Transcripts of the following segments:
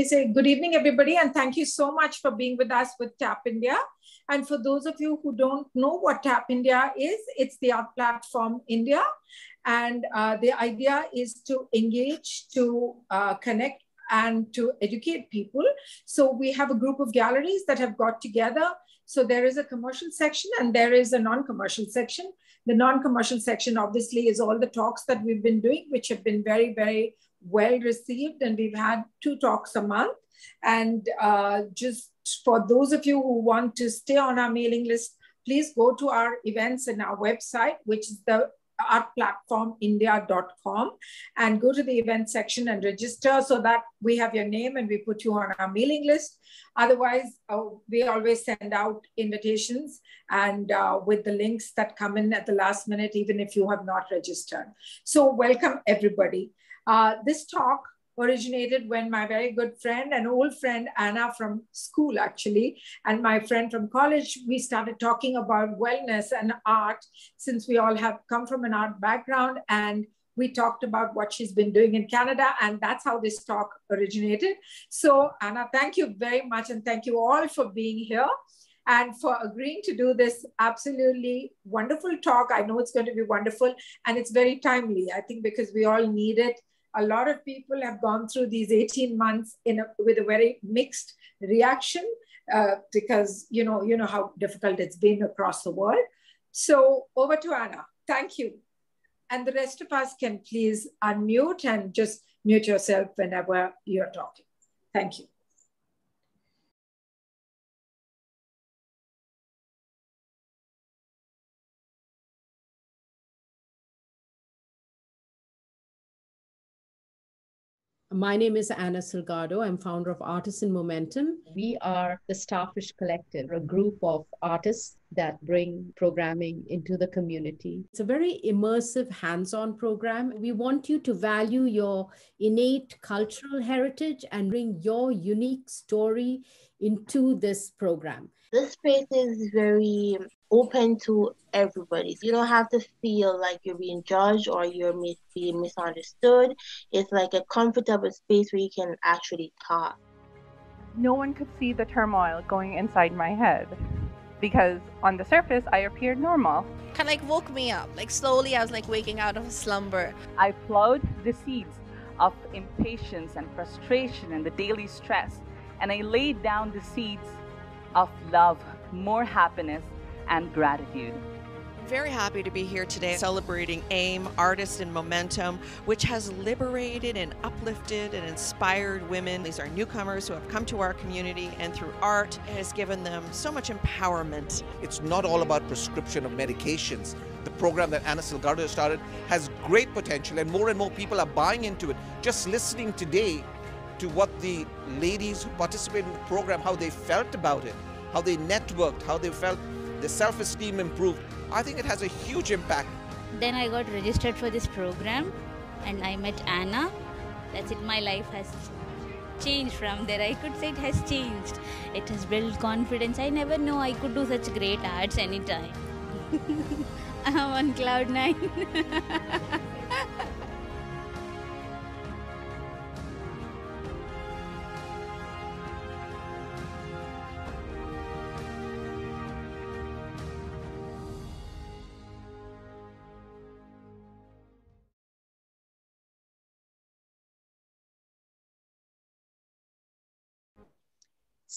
I say good evening, everybody, and thank you so much for being with us with Tap India. And for those of you who don't know what Tap India is, it's the art platform India. And uh, the idea is to engage, to uh, connect, and to educate people. So we have a group of galleries that have got together. So there is a commercial section and there is a non-commercial section. The non-commercial section obviously is all the talks that we've been doing, which have been very, very well received. And we've had two talks a month. And uh, just for those of you who want to stay on our mailing list, please go to our events and our website, which is the artplatformindia.com and go to the event section and register so that we have your name and we put you on our mailing list. Otherwise, uh, we always send out invitations and uh, with the links that come in at the last minute, even if you have not registered. So welcome everybody. Uh, this talk originated when my very good friend and old friend Anna from school actually and my friend from college we started talking about wellness and art since we all have come from an art background and we talked about what she's been doing in Canada and that's how this talk originated so Anna thank you very much and thank you all for being here and for agreeing to do this absolutely wonderful talk. I know it's going to be wonderful and it's very timely, I think, because we all need it a lot of people have gone through these 18 months in a, with a very mixed reaction uh, because you know you know how difficult it's been across the world. So over to anna. Thank you. And the rest of us can please unmute and just mute yourself whenever you're talking. Thank you My name is Anna Salgado. I'm founder of Artists in Momentum. We are the Starfish Collective, a group of artists that bring programming into the community. It's a very immersive, hands on program. We want you to value your innate cultural heritage and bring your unique story into this program. This space is very open to everybody. You don't have to feel like you're being judged or you're mis- being misunderstood. It's like a comfortable space where you can actually talk. No one could see the turmoil going inside my head because on the surface I appeared normal. Kind of like woke me up. Like slowly I was like waking out of a slumber. I plowed the seeds of impatience and frustration and the daily stress and I laid down the seeds of love, more happiness, and gratitude. Very happy to be here today celebrating AIM, Artists in Momentum, which has liberated and uplifted and inspired women. These are newcomers who have come to our community, and through art, it has given them so much empowerment. It's not all about prescription of medications. The program that Anna Salgado started has great potential, and more and more people are buying into it. Just listening today to what the ladies who participated in the program, how they felt about it, how they networked, how they felt the self-esteem improved. I think it has a huge impact. Then I got registered for this program and I met Anna. That's it, my life has changed from there. I could say it has changed. It has built confidence. I never know I could do such great arts anytime. I'm on cloud nine.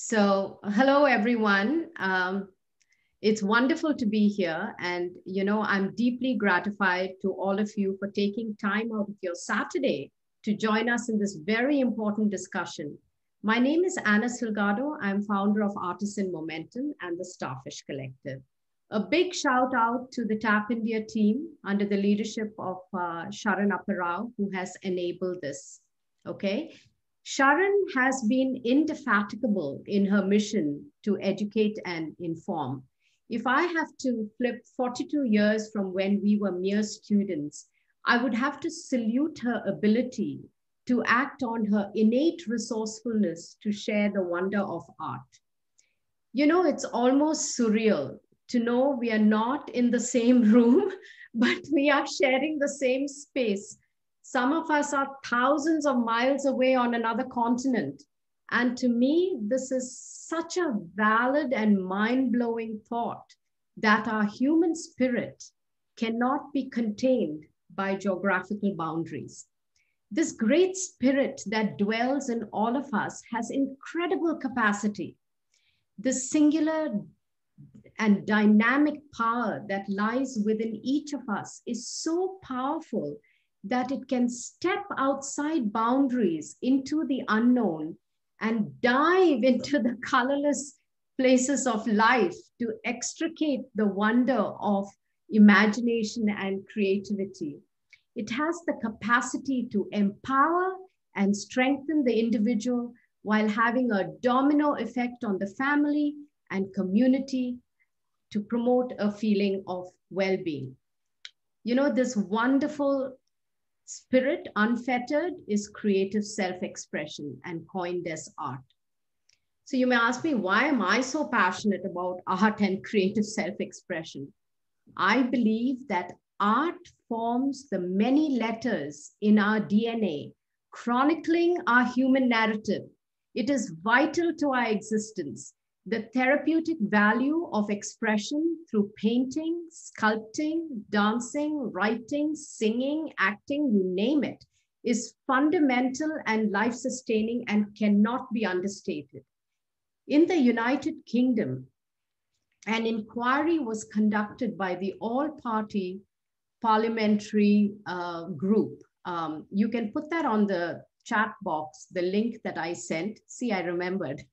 So, hello everyone. Um, it's wonderful to be here. And, you know, I'm deeply gratified to all of you for taking time out of your Saturday to join us in this very important discussion. My name is Anna Salgado. I'm founder of Artists in Momentum and the Starfish Collective. A big shout out to the TAP India team under the leadership of uh, Sharan Apparao, who has enabled this. Okay. Sharan has been indefatigable in her mission to educate and inform. If I have to flip 42 years from when we were mere students, I would have to salute her ability to act on her innate resourcefulness to share the wonder of art. You know, it's almost surreal to know we are not in the same room, but we are sharing the same space some of us are thousands of miles away on another continent, And to me, this is such a valid and mind blowing thought that our human spirit cannot be contained by geographical boundaries. This great spirit that dwells in all of us has incredible capacity. This singular and dynamic power that lies within each of us is so powerful that it can step outside boundaries into the unknown and dive into the colorless places of life to extricate the wonder of imagination and creativity. It has the capacity to empower and strengthen the individual while having a domino effect on the family and community to promote a feeling of well being. You know, this wonderful spirit, unfettered, is creative self expression and coined as art. So you may ask me, why am I so passionate about art and creative self expression? I believe that art forms the many letters in our DNA, chronicling our human narrative. It is vital to our existence. The therapeutic value of expression through painting, sculpting, dancing, writing, singing, acting, you name it, is fundamental and life sustaining and cannot be understated. In the United Kingdom, an inquiry was conducted by the all party parliamentary uh, group. Um, you can put that on the chat box, the link that I sent. See, I remembered.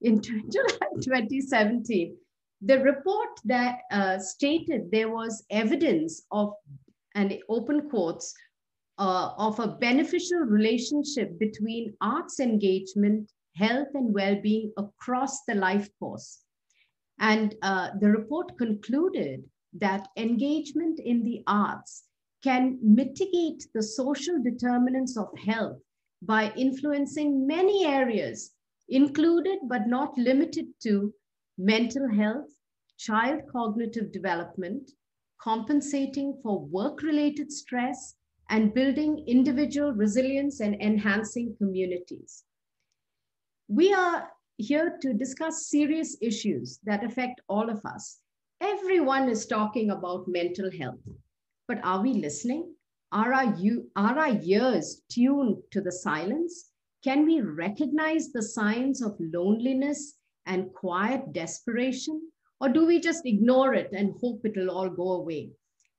In July 2017, the report that uh, stated there was evidence of, and open quotes, uh, of a beneficial relationship between arts engagement, health, and well being across the life course. And uh, the report concluded that engagement in the arts can mitigate the social determinants of health by influencing many areas, included but not limited to mental health, child cognitive development, compensating for work related stress, and building individual resilience and enhancing communities. We are here to discuss serious issues that affect all of us, Everyone is talking about mental health, but are we listening? Are our, are our ears tuned to the silence? Can we recognize the signs of loneliness and quiet desperation? Or do we just ignore it and hope it'll all go away?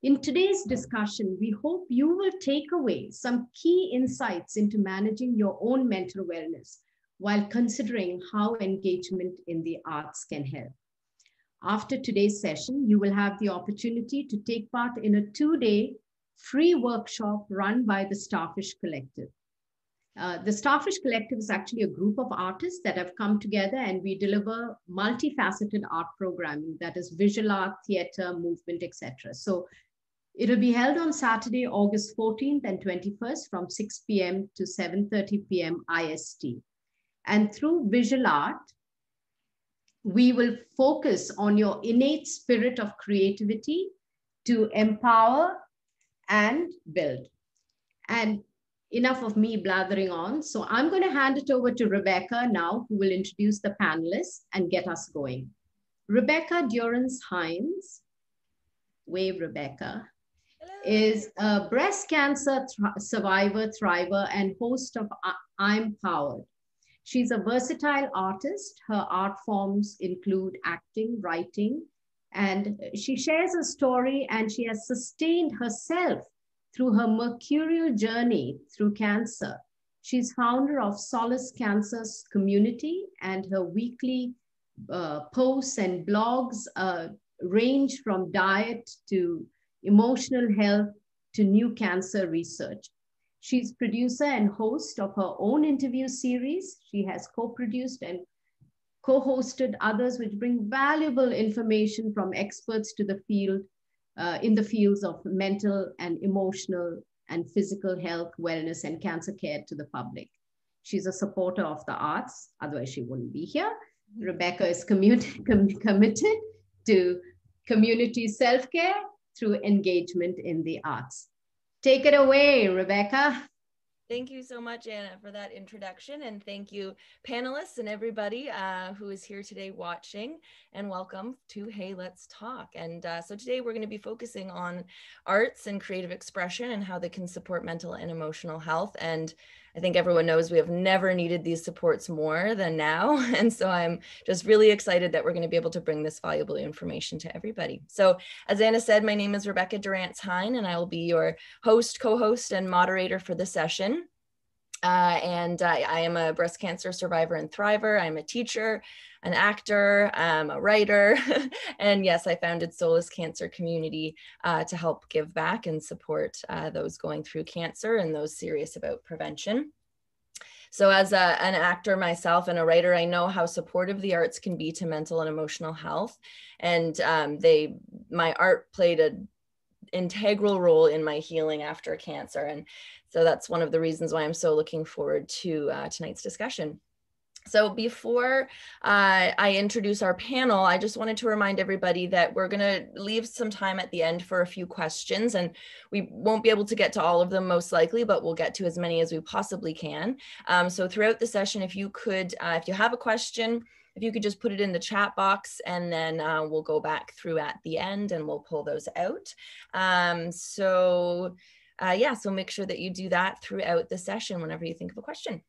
In today's discussion, we hope you will take away some key insights into managing your own mental wellness while considering how engagement in the arts can help. After today's session, you will have the opportunity to take part in a two-day free workshop run by the Starfish Collective. Uh, the Starfish Collective is actually a group of artists that have come together and we deliver multifaceted art programming that is visual art, theater, movement, etc. So it'll be held on Saturday, August 14th and 21st from 6 p.m. to 7.30 p.m. IST. And through visual art, we will focus on your innate spirit of creativity to empower and build. And enough of me blathering on. So I'm going to hand it over to Rebecca now, who will introduce the panelists and get us going. Rebecca Durance Hines, wave Rebecca, Hello. is a breast cancer survivor, thriver, and host of I'm Powered, She's a versatile artist. Her art forms include acting, writing, and she shares a story and she has sustained herself through her mercurial journey through cancer. She's founder of Solace Cancer's community and her weekly uh, posts and blogs uh, range from diet to emotional health to new cancer research. She's producer and host of her own interview series. She has co-produced and co-hosted others which bring valuable information from experts to the field uh, in the fields of mental and emotional and physical health, wellness, and cancer care to the public. She's a supporter of the arts, otherwise she wouldn't be here. Rebecca is commu- com- committed to community self-care through engagement in the arts. Take it away, Rebecca. Thank you so much, Anna, for that introduction. And thank you, panelists and everybody uh, who is here today watching. And welcome to Hey, Let's Talk. And uh, so today we're going to be focusing on arts and creative expression and how they can support mental and emotional health. And I think everyone knows we have never needed these supports more than now. And so I'm just really excited that we're going to be able to bring this valuable information to everybody. So as Anna said, my name is Rebecca Durance Hine, and I will be your host, co-host, and moderator for the session. Uh, and I, I, am a breast cancer survivor and thriver. I'm a teacher, an actor, um, a writer, and yes, I founded Solace Cancer Community uh, to help give back and support uh, those going through cancer and those serious about prevention. So, as a, an actor myself and a writer, I know how supportive the arts can be to mental and emotional health, and um, they, my art played a integral role in my healing after cancer. And so that's one of the reasons why I'm so looking forward to uh, tonight's discussion. So before uh, I introduce our panel, I just wanted to remind everybody that we're going to leave some time at the end for a few questions and we won't be able to get to all of them most likely, but we'll get to as many as we possibly can. Um, so throughout the session, if you could, uh, if you have a question, if you could just put it in the chat box and then uh, we'll go back through at the end and we'll pull those out. Um, so uh, yeah, so make sure that you do that throughout the session whenever you think of a question.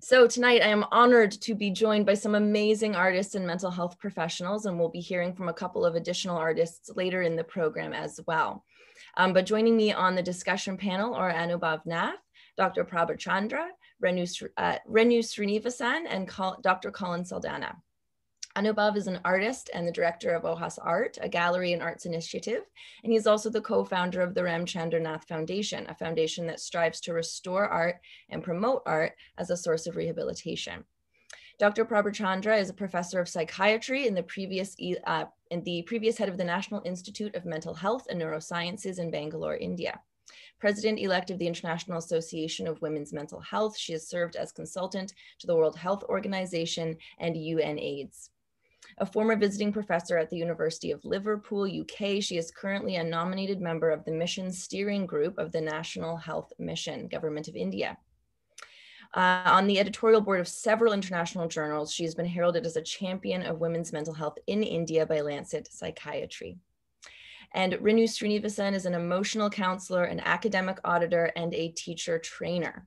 So tonight I am honored to be joined by some amazing artists and mental health professionals, and we'll be hearing from a couple of additional artists later in the program as well. Um, but joining me on the discussion panel are Anubhav Nath, Dr. Prabha Chandra, Renu, uh, Renu Srinivasan, and Dr. Colin Saldanha. Anubhav is an artist and the director of Ojas Art, a gallery and arts initiative, and he's also the co-founder of the Ramchandranath Foundation, a foundation that strives to restore art and promote art as a source of rehabilitation. Dr. Chandra is a professor of psychiatry in the previous uh, in the previous head of the National Institute of Mental Health and Neurosciences in Bangalore, India. President-elect of the International Association of Women's Mental Health, she has served as consultant to the World Health Organization and UNAIDS a former visiting professor at the University of Liverpool, UK. She is currently a nominated member of the Mission Steering Group of the National Health Mission, Government of India. Uh, on the editorial board of several international journals, she has been heralded as a champion of women's mental health in India by Lancet Psychiatry. And Renu Srinivasan is an emotional counselor, an academic auditor, and a teacher trainer.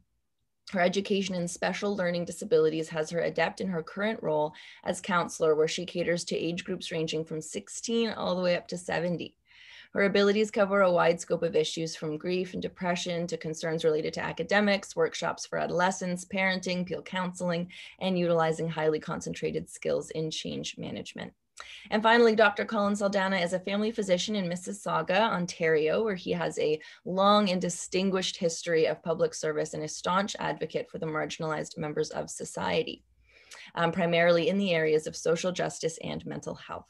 Her education in special learning disabilities has her adept in her current role as counselor, where she caters to age groups ranging from 16 all the way up to 70. Her abilities cover a wide scope of issues from grief and depression to concerns related to academics, workshops for adolescents, parenting, peer counseling, and utilizing highly concentrated skills in change management. And finally, Dr. Colin Saldanha is a family physician in Mississauga, Ontario, where he has a long and distinguished history of public service and a staunch advocate for the marginalized members of society, um, primarily in the areas of social justice and mental health.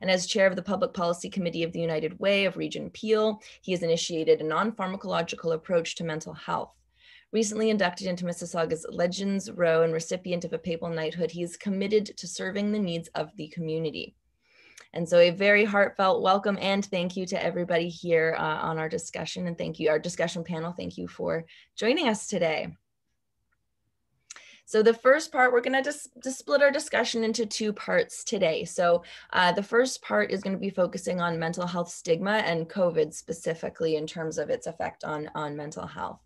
And as chair of the Public Policy Committee of the United Way of Region Peel, he has initiated a non pharmacological approach to mental health. Recently inducted into Mississauga's Legends Row and recipient of a papal knighthood, he is committed to serving the needs of the community. And so a very heartfelt welcome and thank you to everybody here uh, on our discussion and thank you, our discussion panel. Thank you for joining us today. So the first part, we're gonna just split our discussion into two parts today. So uh, the first part is gonna be focusing on mental health stigma and COVID specifically in terms of its effect on, on mental health.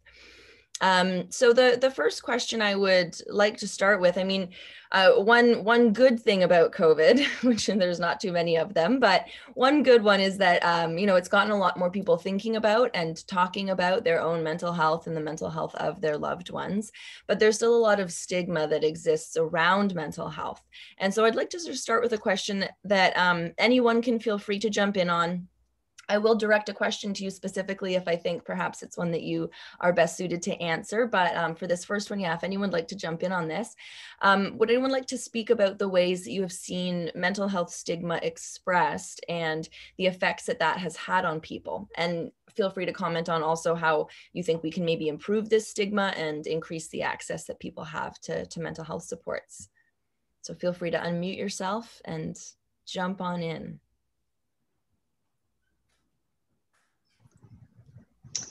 Um, so the the first question I would like to start with, I mean, uh, one one good thing about COVID, which there's not too many of them, but one good one is that um, you know it's gotten a lot more people thinking about and talking about their own mental health and the mental health of their loved ones. But there's still a lot of stigma that exists around mental health, and so I'd like to sort of start with a question that, that um, anyone can feel free to jump in on I will direct a question to you specifically if I think perhaps it's one that you are best suited to answer. But um, for this first one, yeah, if anyone would like to jump in on this, um, would anyone like to speak about the ways that you have seen mental health stigma expressed and the effects that that has had on people? And feel free to comment on also how you think we can maybe improve this stigma and increase the access that people have to, to mental health supports. So feel free to unmute yourself and jump on in.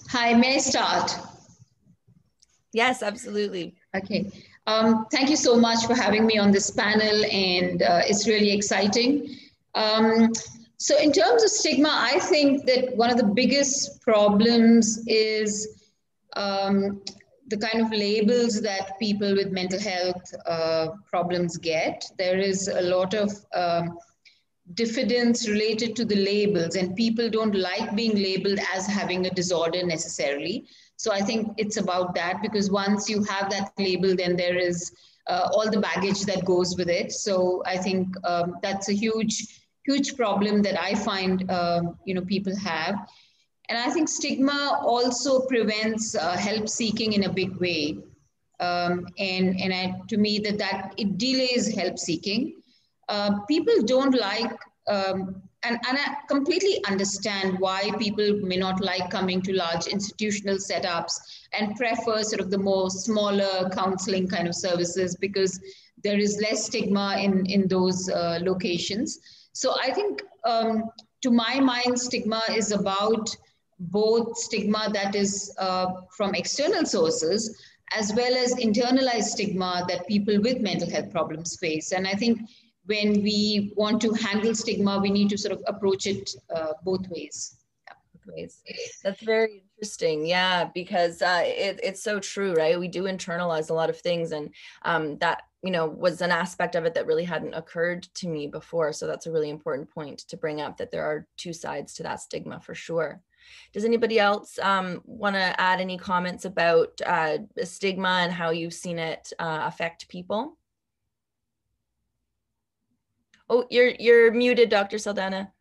Hi, may I start? Yes, absolutely. Okay. Um, thank you so much for having me on this panel, and uh, it's really exciting. Um, so, in terms of stigma, I think that one of the biggest problems is um, the kind of labels that people with mental health uh, problems get. There is a lot of um, diffidence related to the labels, and people don't like being labeled as having a disorder necessarily. So I think it's about that because once you have that label, then there is uh, all the baggage that goes with it. So I think um, that's a huge, huge problem that I find um, you know people have. And I think stigma also prevents uh, help seeking in a big way. Um, and and I, to me, that, that it delays help seeking. Uh, people don't like um, and, and I completely understand why people may not like coming to large institutional setups and prefer sort of the more smaller counseling kind of services because there is less stigma in, in those uh, locations. So I think, um, to my mind, stigma is about both stigma that is uh, from external sources as well as internalized stigma that people with mental health problems face. And I think when we want to handle stigma, we need to sort of approach it uh, both ways. Both ways. That's very interesting. Yeah, because uh, it, it's so true, right? We do internalize a lot of things, and um, that you know was an aspect of it that really hadn't occurred to me before. So that's a really important point to bring up that there are two sides to that stigma for sure. Does anybody else um, want to add any comments about uh, stigma and how you've seen it uh, affect people? Oh, you're you're muted, Dr. Saldanha.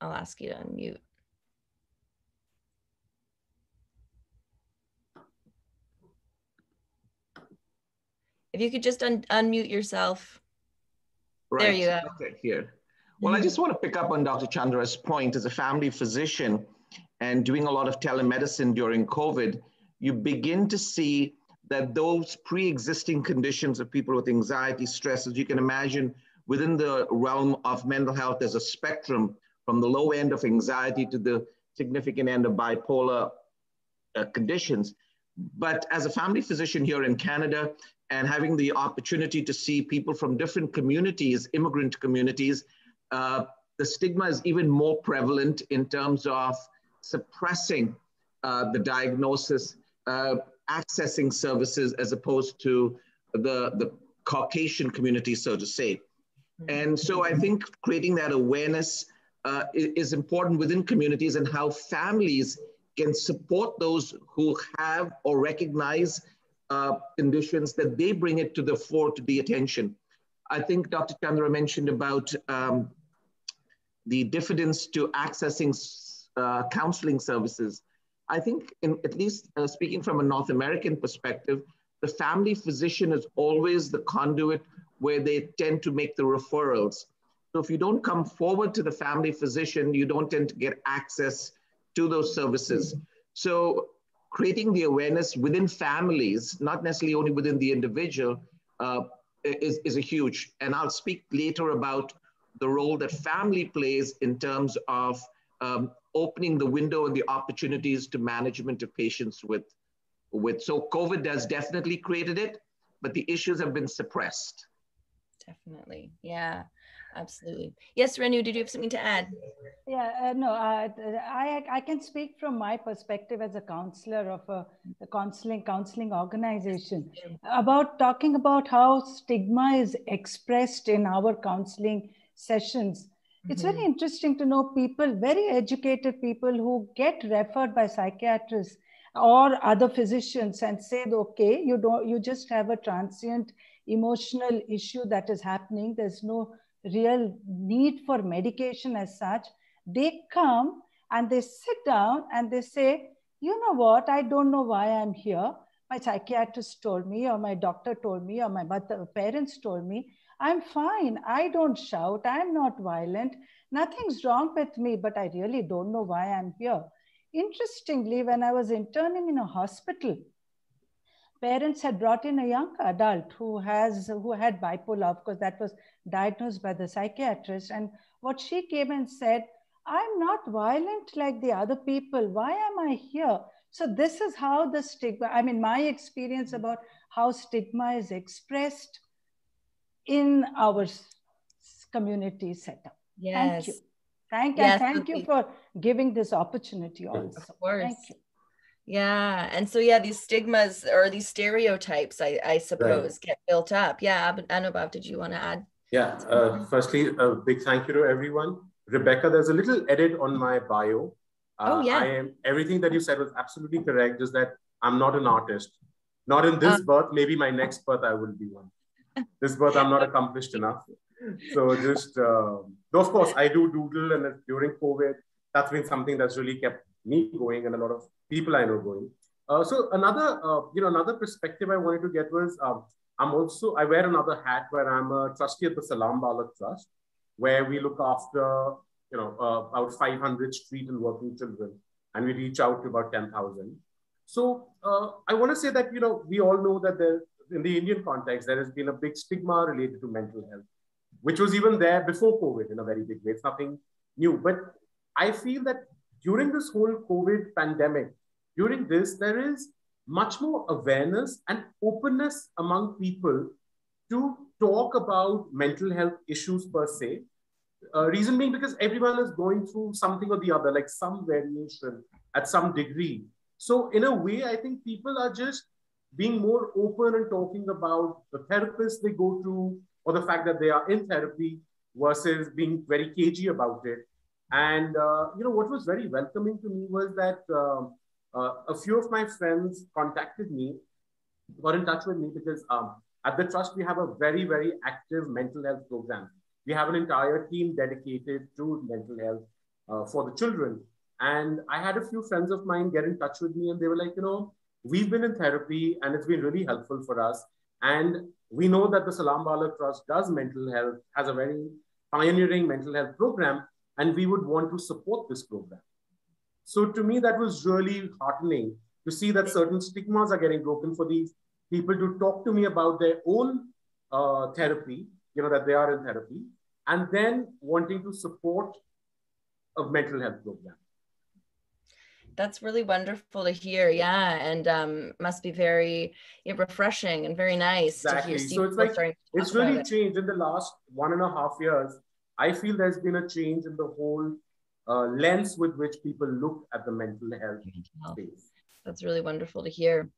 I'll ask you to unmute. If you could just un unmute yourself. Right. There you go. Okay, here. Well, I just want to pick up on Dr. Chandra's point as a family physician and doing a lot of telemedicine during COVID, you begin to see that those pre-existing conditions of people with anxiety, stress, as you can imagine, within the realm of mental health, there's a spectrum from the low end of anxiety to the significant end of bipolar uh, conditions. But as a family physician here in Canada and having the opportunity to see people from different communities, immigrant communities, uh, the stigma is even more prevalent in terms of suppressing uh, the diagnosis. Uh, accessing services as opposed to the, the Caucasian community, so to say. And so I think creating that awareness uh, is important within communities and how families can support those who have or recognize uh, conditions that they bring it to the fore to the attention. I think Dr. Chandra mentioned about um, the diffidence to accessing uh, counseling services. I think, in, at least uh, speaking from a North American perspective, the family physician is always the conduit where they tend to make the referrals. So if you don't come forward to the family physician, you don't tend to get access to those services. So creating the awareness within families, not necessarily only within the individual, uh, is, is a huge. And I'll speak later about the role that family plays in terms of um, opening the window and the opportunities to management of patients with, with. So COVID has definitely created it, but the issues have been suppressed. Definitely, yeah, absolutely. Yes, Renu, did you have something to add? Yeah, uh, no, uh, I, I can speak from my perspective as a counselor of a, a counseling counseling organization about talking about how stigma is expressed in our counseling sessions it's very mm-hmm. interesting to know people, very educated people who get referred by psychiatrists or other physicians and say, okay, you don't, you just have a transient emotional issue that is happening. There's no real need for medication as such. They come and they sit down and they say, you know what, I don't know why I'm here. My psychiatrist told me, or my doctor told me, or my mother, parents told me I'm fine. I don't shout. I'm not violent. Nothing's wrong with me, but I really don't know why I'm here. Interestingly, when I was interning in a hospital, parents had brought in a young adult who has who had bipolar, because that was diagnosed by the psychiatrist. And what she came and said, I'm not violent like the other people. Why am I here? So this is how the stigma, I mean, my experience about how stigma is expressed in our community setup. Yes. Thank you. Thank, Yes, and thank you for giving this opportunity also. Of course. Thank you. Yeah. And so, yeah, these stigmas or these stereotypes, I, I suppose, get built up. Yeah. Ab- Anubhav, did you want to add? Yeah, uh, firstly, a big thank you to everyone. Rebecca, there's a little edit on my bio. Uh, Oh, yeah. I am, everything that you said was absolutely correct, just that I'm not an artist. Not in this Uh. birth, maybe my next birth I will be one. This birth, I'm not accomplished enough. So just, uh, though of course, I do doodle, and during COVID, that's been something that's really kept me going and a lot of people I know going. Uh, so another, uh, you know, another perspective I wanted to get was um, I'm also I wear another hat where I'm a trustee at the Salaam Baalak Trust, where we look after you know uh, about 500 street and working children, and we reach out to about 10,000. So uh, I want to say that you know we all know that there in the Indian context there has been a big stigma related to mental health, which was even there before COVID in a very big way. It's nothing new, but I feel that during this whole COVID pandemic, during this, there is much more awareness and openness among people to talk about mental health issues per se. Uh, reason being because everyone is going through something or the other, like some variation at some degree. So, in a way, I think people are just being more open and talking about the therapist they go to or the fact that they are in therapy versus being very cagey about it. And uh, you know what was very welcoming to me was that um, uh, a few of my friends contacted me, got in touch with me because um, at the trust we have a very very active mental health program. We have an entire team dedicated to mental health uh, for the children. And I had a few friends of mine get in touch with me, and they were like, you know, we've been in therapy, and it's been really helpful for us. And we know that the Salaam Baalak Trust does mental health, has a very pioneering mental health program, and we would want to support this program. So to me, that was really heartening to see that certain stigmas are getting broken for these people to talk to me about their own uh, therapy, you know, that they are in therapy, and then wanting to support a mental health program. That's really wonderful to hear. Yeah. And um, must be very know, refreshing and very nice Exactly. to hear. So it's like it's really it. changed in the last one and a half years. I feel there's been a change in the whole uh, lens with which people look at the mental health space. That's really wonderful to hear.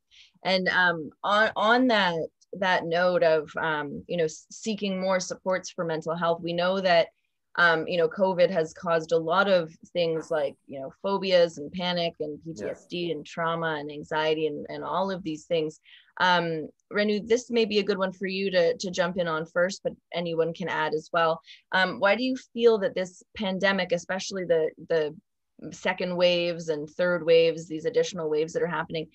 And um, on on that that note of um, you know seeking more supports for mental health, we know that um, you know COVID has caused a lot of things like you know phobias and panic and PTSD and trauma and anxiety and, and all of these things. Um, Renu, this may be a good one for you to to jump in on first, but anyone can add as well. Um, why do you feel that this pandemic, especially the the second waves and third waves, these additional waves that are happening,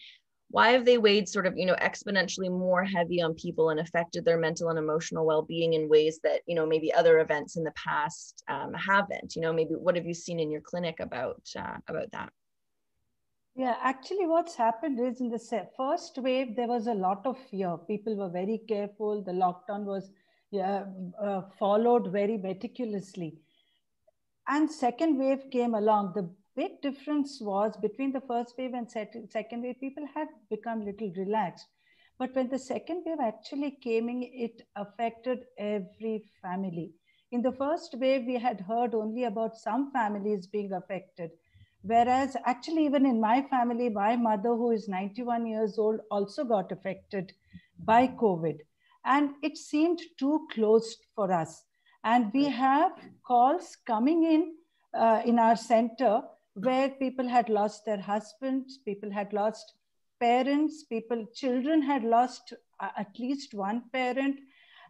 why have they weighed sort of you know exponentially more heavy on people and affected their mental and emotional well-being in ways that you know maybe other events in the past um, haven't? You know, maybe what have you seen in your clinic about uh, about that? Yeah, actually, what's happened is in the first wave, there was a lot of fear. People were very careful. The lockdown was yeah, uh, followed very meticulously. And second wave came along. The big difference was between the first wave and second wave, people had become a little relaxed. But when the second wave actually came in, it affected every family. In the first wave, we had heard only about some families being affected. Whereas, actually, even in my family, my mother, who is 91 years old, also got affected by COVID. And it seemed too close for us. And we have calls coming in uh, in our center where people had lost their husbands, people had lost parents, people, children had lost uh, at least one parent.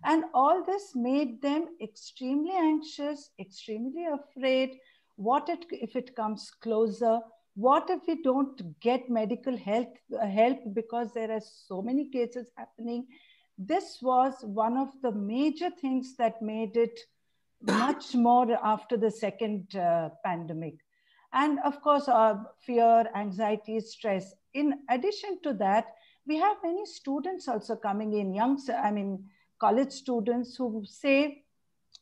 And all this made them extremely anxious, extremely afraid. What it, if it comes closer? What if we don't get medical health uh, help because there are so many cases happening? This was one of the major things that made it much more after the second uh, pandemic. And of course, uh, fear, anxiety, stress. In addition to that, we have many students also coming in, young, I mean, college students who say,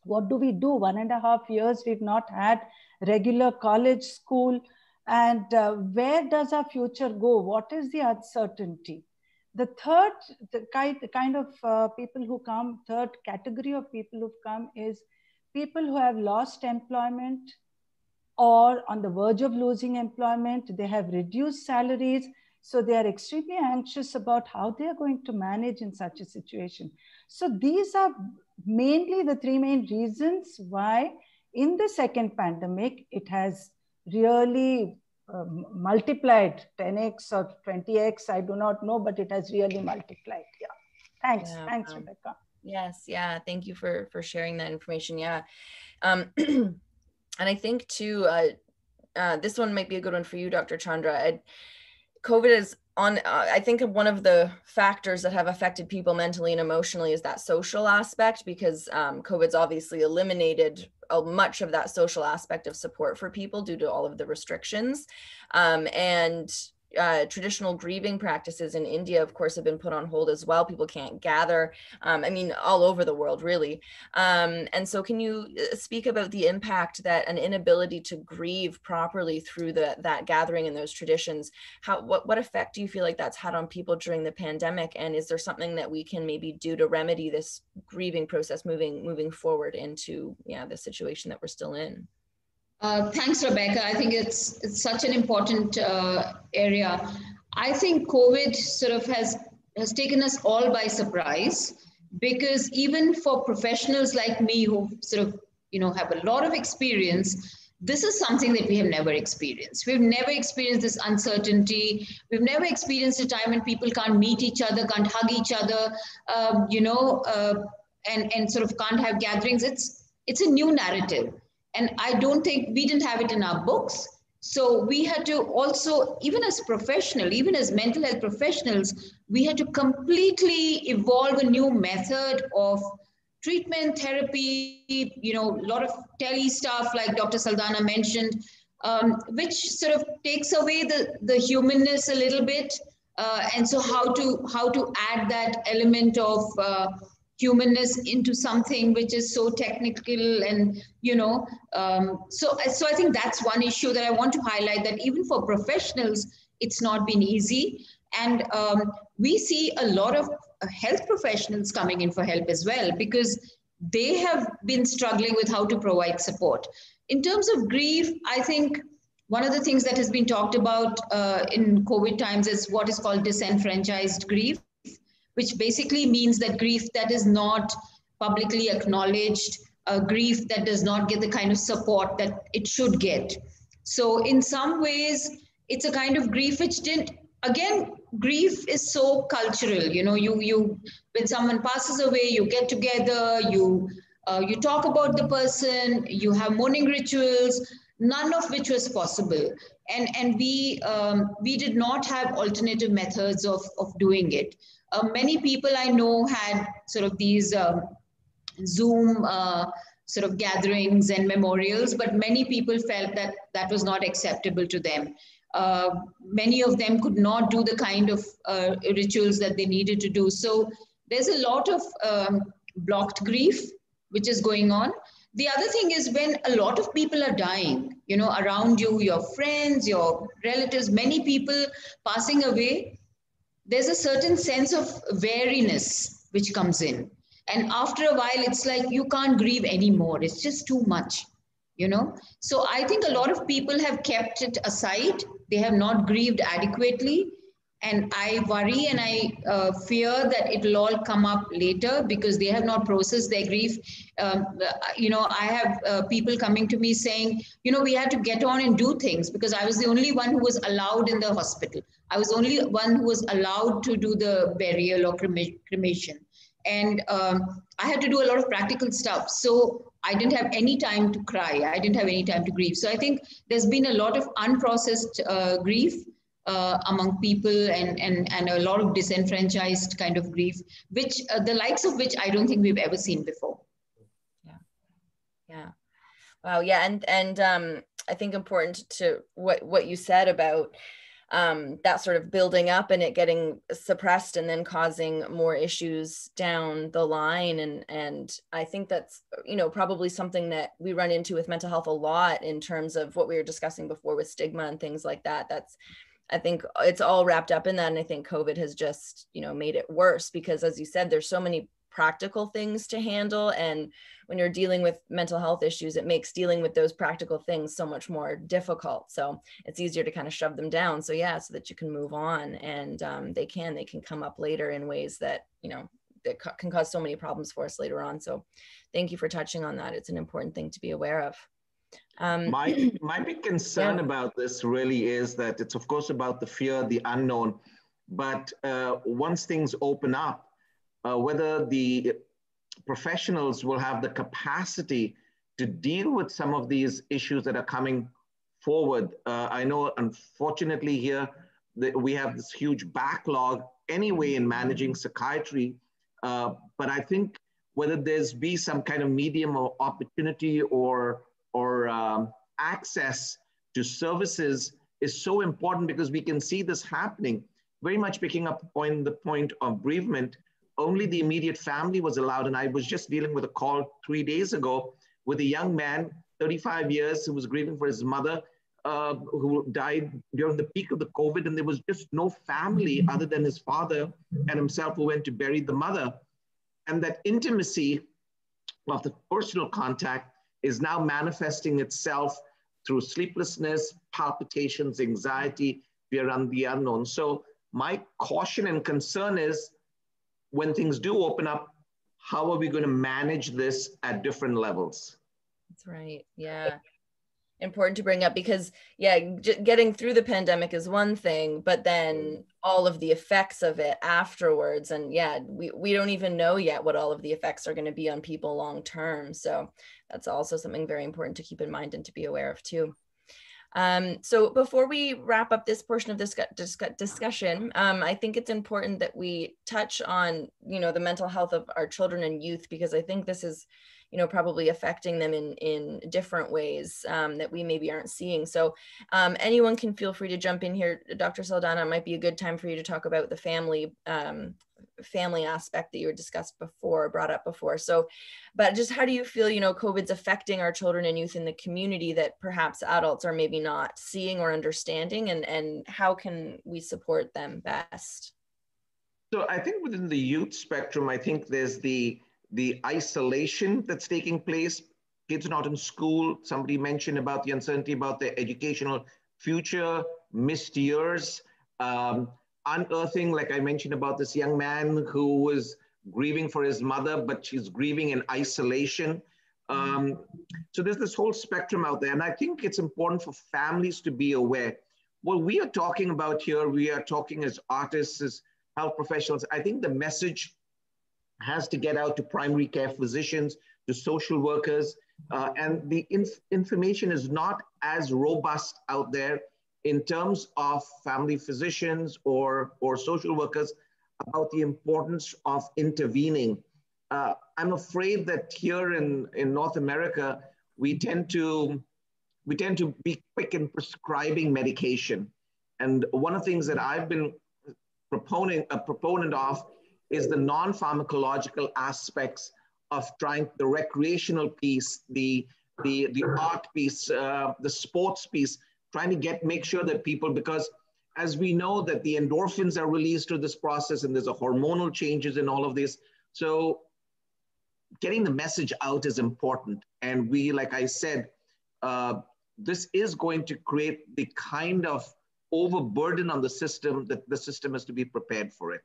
what do we do? One and a half years, we've not had regular college, school, and uh, where does our future go? What is the uncertainty? The third the kind, the kind of uh, people who come, third category of people who've come is people who have lost employment or on the verge of losing employment. They have reduced salaries. So they are extremely anxious about how they are going to manage in such a situation. So these are mainly the three main reasons why in the second pandemic, it has really um, multiplied 10x or 20x. I do not know, but it has really multiplied. Yeah. Thanks. Yeah, Thanks, um, Rebecca. Yes. Yeah. Thank you for for sharing that information. Yeah. Um, and I think too, uh, uh, this one might be a good one for you, Dr. Chandra. I, COVID is on. Uh, I think one of the factors that have affected people mentally and emotionally is that social aspect because um, COVID's obviously eliminated much of that social aspect of support for people due to all of the restrictions. Um, and uh, traditional grieving practices in India, of course, have been put on hold as well. People can't gather. Um, I mean, all over the world, really. Um, and so, can you uh, speak about the impact that an inability to grieve properly through the, that gathering and those traditions? How what what effect do you feel like that's had on people during the pandemic? And is there something that we can maybe do to remedy this grieving process moving moving forward into yeah the situation that we're still in? Uh, thanks, Rebecca. I think it's, it's such an important uh, area. I think COVID sort of has, has taken us all by surprise because even for professionals like me who sort of, you know, have a lot of experience, this is something that we have never experienced. We've never experienced this uncertainty. We've never experienced a time when people can't meet each other, can't hug each other, um, you know, uh, and, and sort of can't have gatherings. It's, it's a new narrative. And I don't think we didn't have it in our books. So we had to also, even as professional, even as mental health professionals, we had to completely evolve a new method of treatment, therapy, you know, a lot of tele stuff like Dr. Saldanha mentioned, um, which sort of takes away the, the humanness a little bit. Uh, and so how to how to add that element of uh, humanness into something which is so technical and you know um, so so i think that's one issue that i want to highlight that even for professionals it's not been easy. And um, we see a lot of health professionals coming in for help as well because they have been struggling with how to provide support. In terms of grief i think one of the things that has been talked about uh, in covid times is what is called disenfranchised grief which basically means that grief that is not publicly acknowledged, a grief that does not get the kind of support that it should get. So, in some ways, it's a kind of grief which didn't. Again, grief is so cultural. You know, you you when someone passes away, you get together, you uh, you talk about the person, you have mourning rituals. None of which was possible, and and we um, we did not have alternative methods of of doing it uh, many people I know had sort of these um, Zoom uh, sort of gatherings and memorials, but many people felt that that was not acceptable to them. Uh, many of them could not do the kind of uh, rituals that they needed to do. So there's a lot of um, blocked grief which is going on. The other thing is when a lot of people are dying, you know, around you, your friends, your relatives, many people passing away, there's a certain sense of weariness which comes in. And after a while, it's like you can't grieve anymore. It's just too much, you know? So I think a lot of people have kept it aside. They have not grieved adequately. And I worry and I uh, fear that it will all come up later because they have not processed their grief. Um, you know, I have uh, people coming to me saying, you know, we had to get on and do things because I was the only one who was allowed in the hospital. I was only one who was allowed to do the burial or cremation. And um, I had to do a lot of practical stuff. So I didn't have any time to cry. I didn't have any time to grieve. So I think there's been a lot of unprocessed uh, grief uh, among people and, and, and a lot of disenfranchised kind of grief, which uh, the likes of which I don't think we've ever seen before. Yeah. Yeah. Wow. Yeah. And, and um, I think important to what, what you said about um, that sort of building up and it getting suppressed and then causing more issues down the line and and i think that's you know probably something that we run into with mental health a lot in terms of what we were discussing before with stigma and things like that that's I think it's all wrapped up in that. And I think COVID has just, you know, made it worse because as you said, there's so many practical things to handle. And when you're dealing with mental health issues, it makes dealing with those practical things so much more difficult. So it's easier to kind of shove them down. So yeah, so that you can move on and um, they can, they can come up later in ways that, you know, that can cause so many problems for us later on. So thank you for touching on that. It's an important thing to be aware of. Um, my my big concern yeah. about this really is that it's of course about the fear, the unknown, but uh, once things open up, uh, whether the professionals will have the capacity to deal with some of these issues that are coming forward. Uh, I know, unfortunately, here that we have this huge backlog anyway in managing psychiatry, uh, but I think whether there's be some kind of medium or opportunity or or um, access to services is so important because we can see this happening. Very much picking up on the point of bereavement, only the immediate family was allowed. And I was just dealing with a call three days ago with a young man, 35 years, who was grieving for his mother, uh, who died during the peak of the COVID. And there was just no family other than his father and himself who went to bury the mother. And that intimacy of the personal contact is now manifesting itself through sleeplessness, palpitations, anxiety, we are and the unknown. So my caution and concern is when things do open up, how are we going to manage this at different levels? That's right. Yeah. Important to bring up because, yeah, getting through the pandemic is one thing, but then all of the effects of it afterwards. And yeah, we, we don't even know yet what all of the effects are going to be on people long term. So that's also something very important to keep in mind and to be aware of too. Um, so before we wrap up this portion of this discussion, um, I think it's important that we touch on, you know, the mental health of our children and youth, because I think this is, you know, probably affecting them in, in different ways um, that we maybe aren't seeing. So um, anyone can feel free to jump in here. Dr. Saldanha, it might be a good time for you to talk about the family um, family aspect that you were discussed before, brought up before. So, but just how do you feel, you know, COVID's affecting our children and youth in the community that perhaps adults are maybe not seeing or understanding and, and how can we support them best? So I think within the youth spectrum, I think there's the the isolation that's taking place. Kids not in school. Somebody mentioned about the uncertainty about their educational future, missed years. Um, unearthing, like I mentioned about this young man who was grieving for his mother, but she's grieving in isolation. Um, so there's this whole spectrum out there. And I think it's important for families to be aware. What we are talking about here, we are talking as artists, as health professionals. I think the message has to get out to primary care physicians, to social workers, uh, and the inf information is not as robust out there in terms of family physicians or, or social workers about the importance of intervening. Uh, I'm afraid that here in, in North America, we tend to we tend to be quick in prescribing medication. And one of the things that I've been proponent, a proponent of is the non-pharmacological aspects of trying the recreational piece, the, the, the art piece, uh, the sports piece, trying to get make sure that people because as we know that the endorphins are released through this process and there's a hormonal changes in all of this. So getting the message out is important. And we like i said uh, this is going to create the kind of overburden on the system that the system has to be prepared for it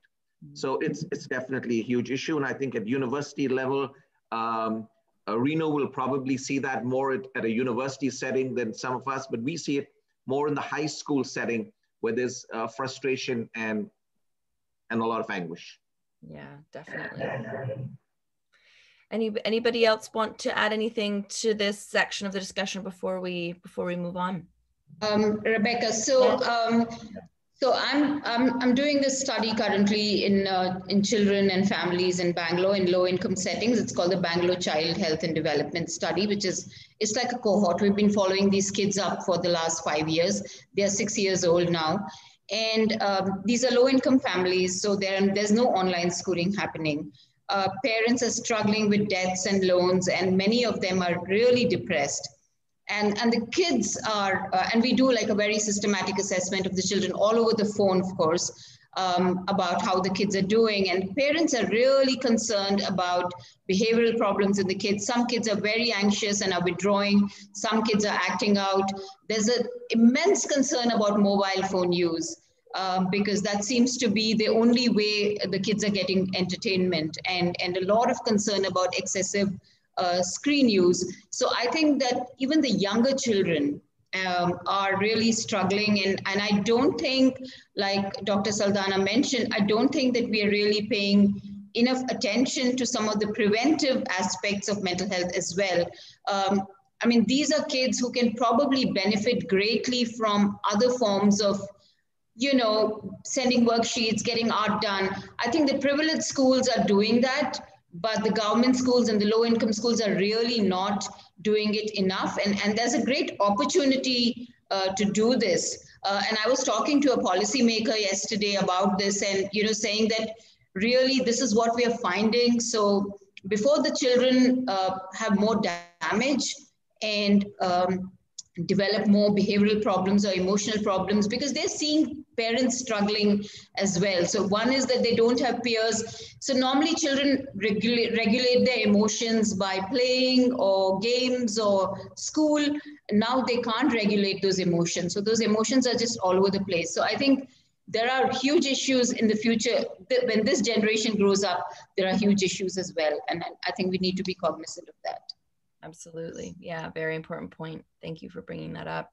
so it's it's definitely a huge issue and i think at university level um, uh, Renu will probably see that more at, at, a university setting than some of us, but we see it more in the high school setting where there's uh, frustration and and a lot of anguish. Yeah, definitely. Any anybody else want to add anything to this section of the discussion before we before we move on? Um, Rebecca, so um, so I'm, I'm, I'm doing this study currently in, uh, in children and families in Bangalore in low income settings. It's called the Bangalore Child Health and Development Study, which is, it's like a cohort. We've been following these kids up for the last five years. They're six years old now. And um, these are low income families, so there, there's no online schooling happening. Uh, parents are struggling with debts and loans, and many of them are really depressed. And, and the kids are, uh, and we do like a very systematic assessment of the children all over the phone, of course, um, about how the kids are doing. And parents are really concerned about behavioral problems in the kids. Some kids are very anxious and are withdrawing. Some kids are acting out. There's an immense concern about mobile phone use. Um, because that seems to be the only way the kids are getting entertainment and, and a lot of concern about excessive uh, screen use. So I think that even the younger children um, are really struggling. And, and I don't think, like Dr. Saldanha mentioned, I don't think that we are really paying enough attention to some of the preventive aspects of mental health as well. Um, I mean, these are kids who can probably benefit greatly from other forms of, you know, sending worksheets, getting art done. I think the privileged schools are doing that, but the government schools and the low income schools are really not doing it enough. And, and there's a great opportunity uh, to do this. Uh, and I was talking to a policymaker yesterday about this and, you know, saying that really this is what we are finding. So before the children uh, have more damage and um, develop more behavioral problems or emotional problems because they're seeing parents struggling as well. So one is that they don't have peers. So normally children regulate, regulate their emotions by playing or games or school. Now they can't regulate those emotions. So those emotions are just all over the place. So I think there are huge issues in the future. When this generation grows up, there are huge issues as well. And I think we need to be cognizant of that. Absolutely. Yeah, very important point. Thank you for bringing that up.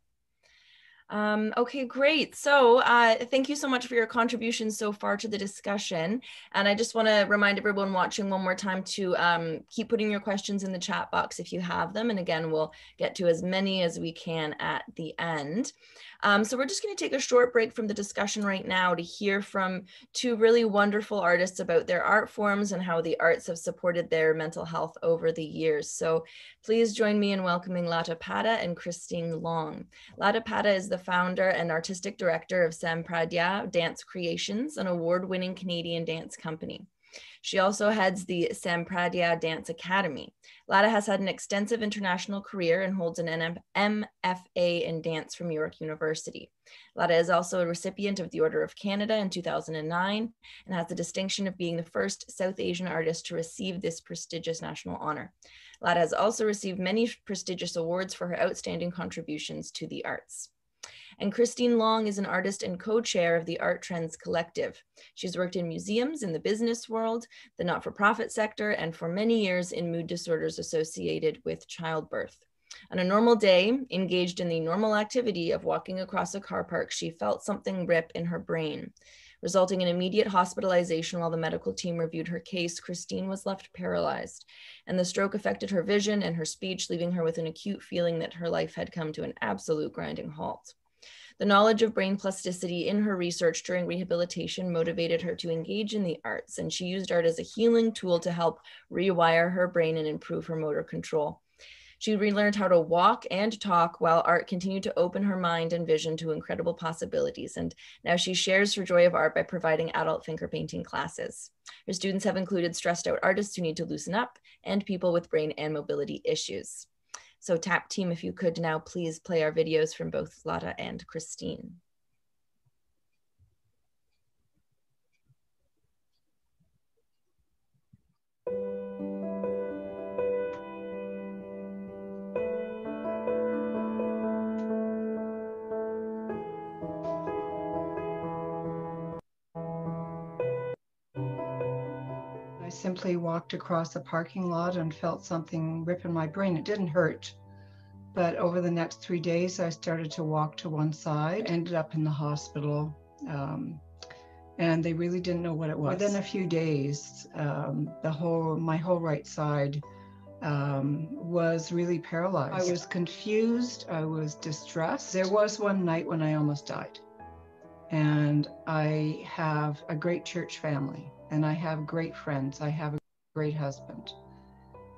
Um, okay, great. So uh, thank you so much for your contributions so far to the discussion. And I just want to remind everyone watching one more time to um, keep putting your questions in the chat box if you have them. And again, we'll get to as many as we can at the end. Um, so we're just going to take a short break from the discussion right now to hear from two really wonderful artists about their art forms and how the arts have supported their mental health over the years. So please join me in welcoming Lata Pada and Christine Long. Lata Pada is the founder and artistic director of Sampradaya Dance Creations, an award-winning Canadian dance company. She also heads the Sampradaya Dance Academy. Lata has had an extensive international career and holds an MFA in dance from York University. Lata is also a recipient of the Order of Canada in 2009 and has the distinction of being the first South Asian artist to receive this prestigious national honor. Lata has also received many prestigious awards for her outstanding contributions to the arts. And Christine Long is an artist and co-chair of the Art Trends Collective. She's worked in museums, in the business world, the not-for-profit sector, and for many years in mood disorders associated with childbirth. On a normal day, engaged in the normal activity of walking across a car park, she felt something rip in her brain. Resulting in immediate hospitalization while the medical team reviewed her case, Christine was left paralyzed, and the stroke affected her vision and her speech, leaving her with an acute feeling that her life had come to an absolute grinding halt. The knowledge of brain plasticity in her research during rehabilitation motivated her to engage in the arts, and she used art as a healing tool to help rewire her brain and improve her motor control. She relearned how to walk and talk while art continued to open her mind and vision to incredible possibilities. And now she shares her joy of art by providing adult finger painting classes. Her students have included stressed out artists who need to loosen up and people with brain and mobility issues. So tap team, if you could now please play our videos from both Lata and Christine. Simply walked across a parking lot and felt something rip in my brain. It didn't hurt. But over the next three days, I started to walk to one side, ended up in the hospital. Um, and they really didn't know what it was. Within a few days, um, the whole, my whole right side um, was really paralyzed. I was confused. I was distressed. There was one night when I almost died. And I have a great church family and I have great friends. I have a great husband.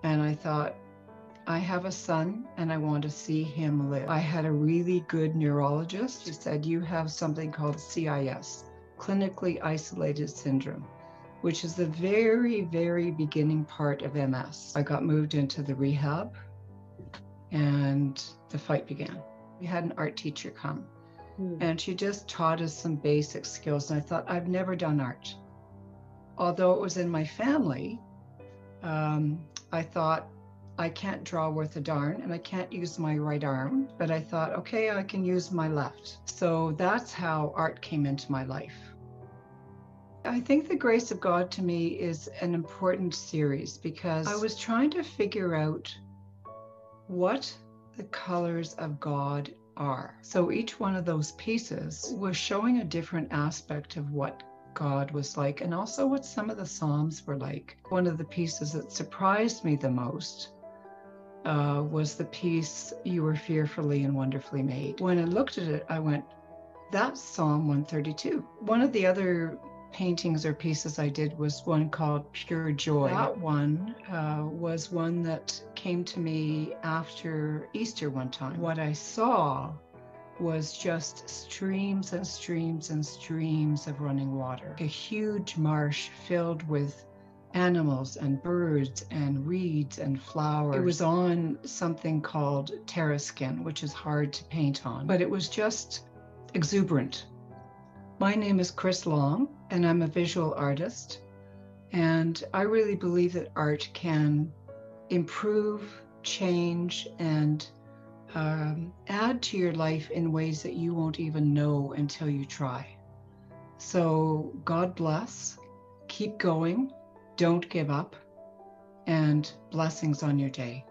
And I thought, I have a son and I want to see him live. I had a really good neurologist who said, You have something called CIS, clinically isolated syndrome, which is the very, very beginning part of MS. I got moved into the rehab and the fight began. We had an art teacher come and she just taught us some basic skills. And I thought, I've never done art. Although it was in my family, um, I thought, I can't draw worth a darn and I can't use my right arm. But I thought, okay, I can use my left. So that's how art came into my life. I think the grace of God to me is an important series because I was trying to figure out what the colors of God are. So each one of those pieces was showing a different aspect of what God was like and also what some of the Psalms were like. One of the pieces that surprised me the most uh, was the piece, You Were Fearfully and Wonderfully Made. When I looked at it, I went, That's Psalm 132. One of the other paintings or pieces I did was one called Pure Joy. That one uh, was one that came to me after Easter one time. What I saw was just streams and streams and streams of running water, a huge marsh filled with animals and birds and reeds and flowers. It was on something called Terraskin, which is hard to paint on, but it was just exuberant. My name is Chris Long, and I'm a visual artist. And I really believe that art can improve, change, and um, add to your life in ways that you won't even know until you try. So, God bless, keep going, don't give up, and blessings on your day.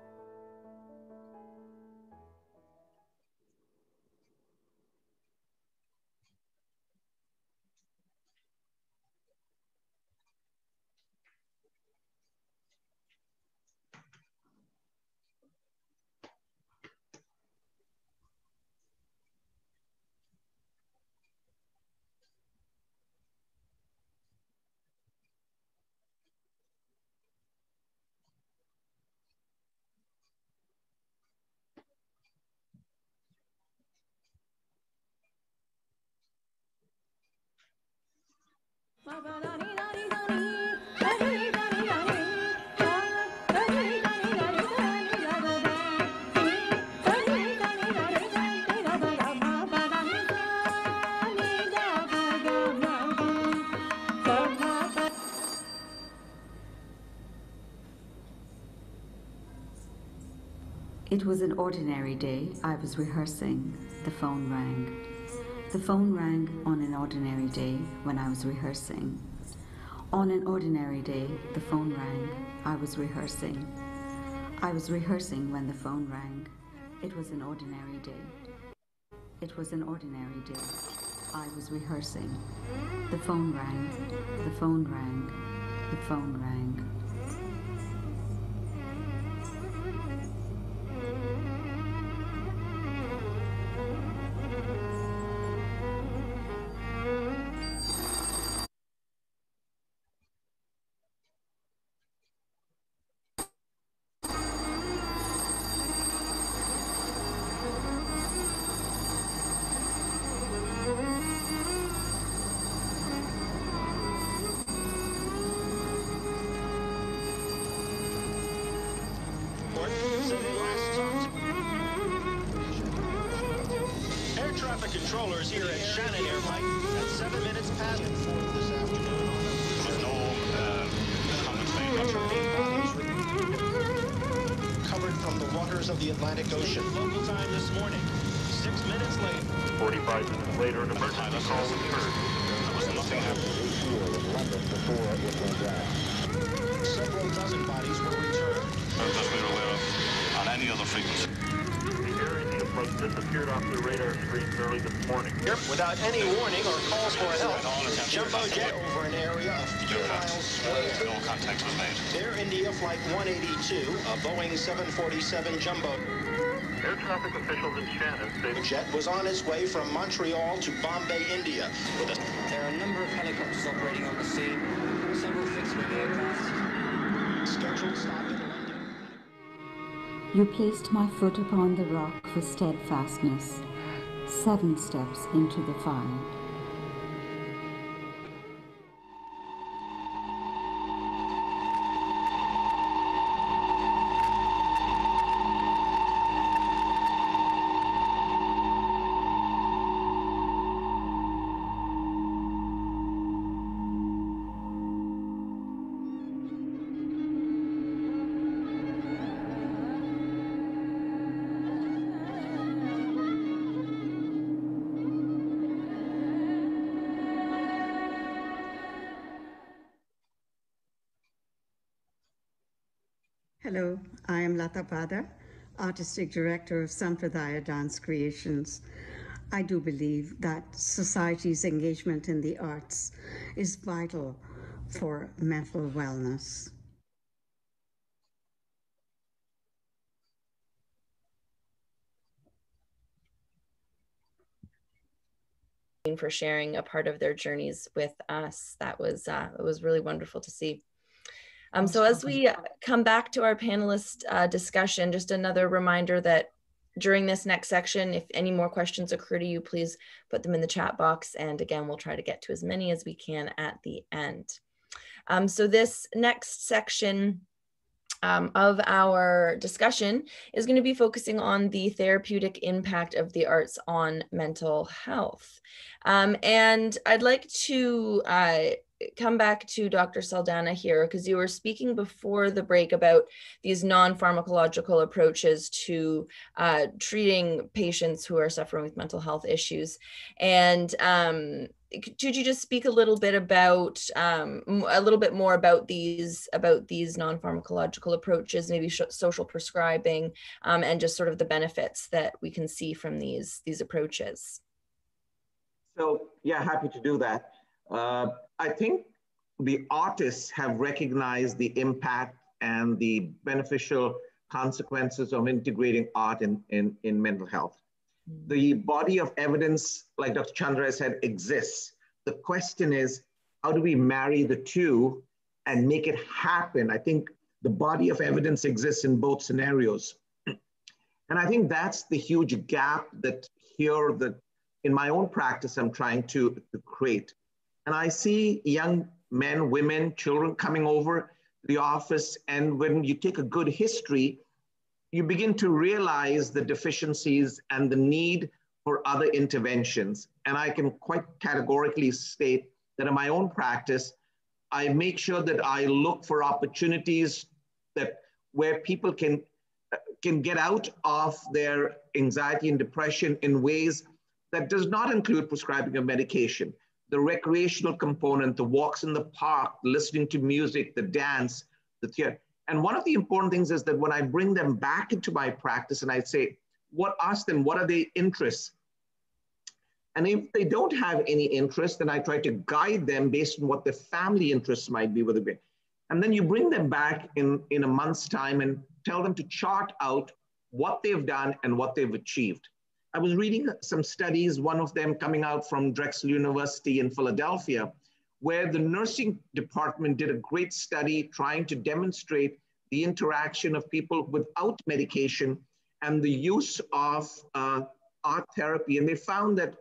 It was an ordinary day. I was rehearsing. The phone rang. The phone rang on an ordinary day when I was rehearsing. On an ordinary day, the phone rang. I was rehearsing. I was rehearsing when the phone rang. It was an ordinary day. It was an ordinary day. I was rehearsing. The phone rang. The phone rang. The phone rang. Other frequency. The area approach disappeared off the radar screen early this morning. Without any warning or calls for help, jumbo jet over an area of few miles square. No contact was made. Air India Flight 182, a Boeing 747 jumbo Air traffic officials in Shannon say The jet was on its way from Montreal to Bombay, India. There are a number of helicopters operating on the scene, several fixed-wing aircraft. scheduled stop in London. You placed my foot upon the rock for steadfastness, seven steps into the fire. I am Lata Pada, Artistic Director of Sampradaya Dance Creations. I do believe that society's engagement in the arts is vital for mental wellness. for sharing a part of their journeys with us. That was uh, it was really wonderful to see. Um, so as we come back to our panelist uh, discussion, just another reminder that during this next section, if any more questions occur to you, please put them in the chat box. And again, we'll try to get to as many as we can at the end. Um, so this next section um, of our discussion is going to be focusing on the therapeutic impact of the arts on mental health. Um, and I'd like to uh, come back to Dr. Saldanha here because you were speaking before the break about these non-pharmacological approaches to uh, treating patients who are suffering with mental health issues. And um, could you just speak a little bit about um, a little bit more about these about these non-pharmacological approaches, maybe social prescribing, um, and just sort of the benefits that we can see from these these approaches? So yeah, happy to do that. Uh, I think the artists have recognized the impact and the beneficial consequences of integrating art in, in, in mental health. The body of evidence, like Dr. Chandra said, exists. The question is, how do we marry the two and make it happen? I think the body of evidence exists in both scenarios. And I think that's the huge gap that here that in my own practice I'm trying to, to create. And I see young men, women, children coming over the office. And when you take a good history, you begin to realize the deficiencies and the need for other interventions. And I can quite categorically state that in my own practice, I make sure that I look for opportunities that where people can can get out of their anxiety and depression in ways that does not include prescribing a medication the recreational component, the walks in the park, listening to music, the dance, the theater. And one of the important things is that when I bring them back into my practice and I say, what ask them, what are their interests? And if they don't have any interest, then I try to guide them based on what their family interests might be with it. And then you bring them back in, in a month's time and tell them to chart out what they've done and what they've achieved. I was reading some studies, one of them coming out from Drexel University in Philadelphia, where the nursing department did a great study trying to demonstrate the interaction of people without medication and the use of uh, art therapy. And they found that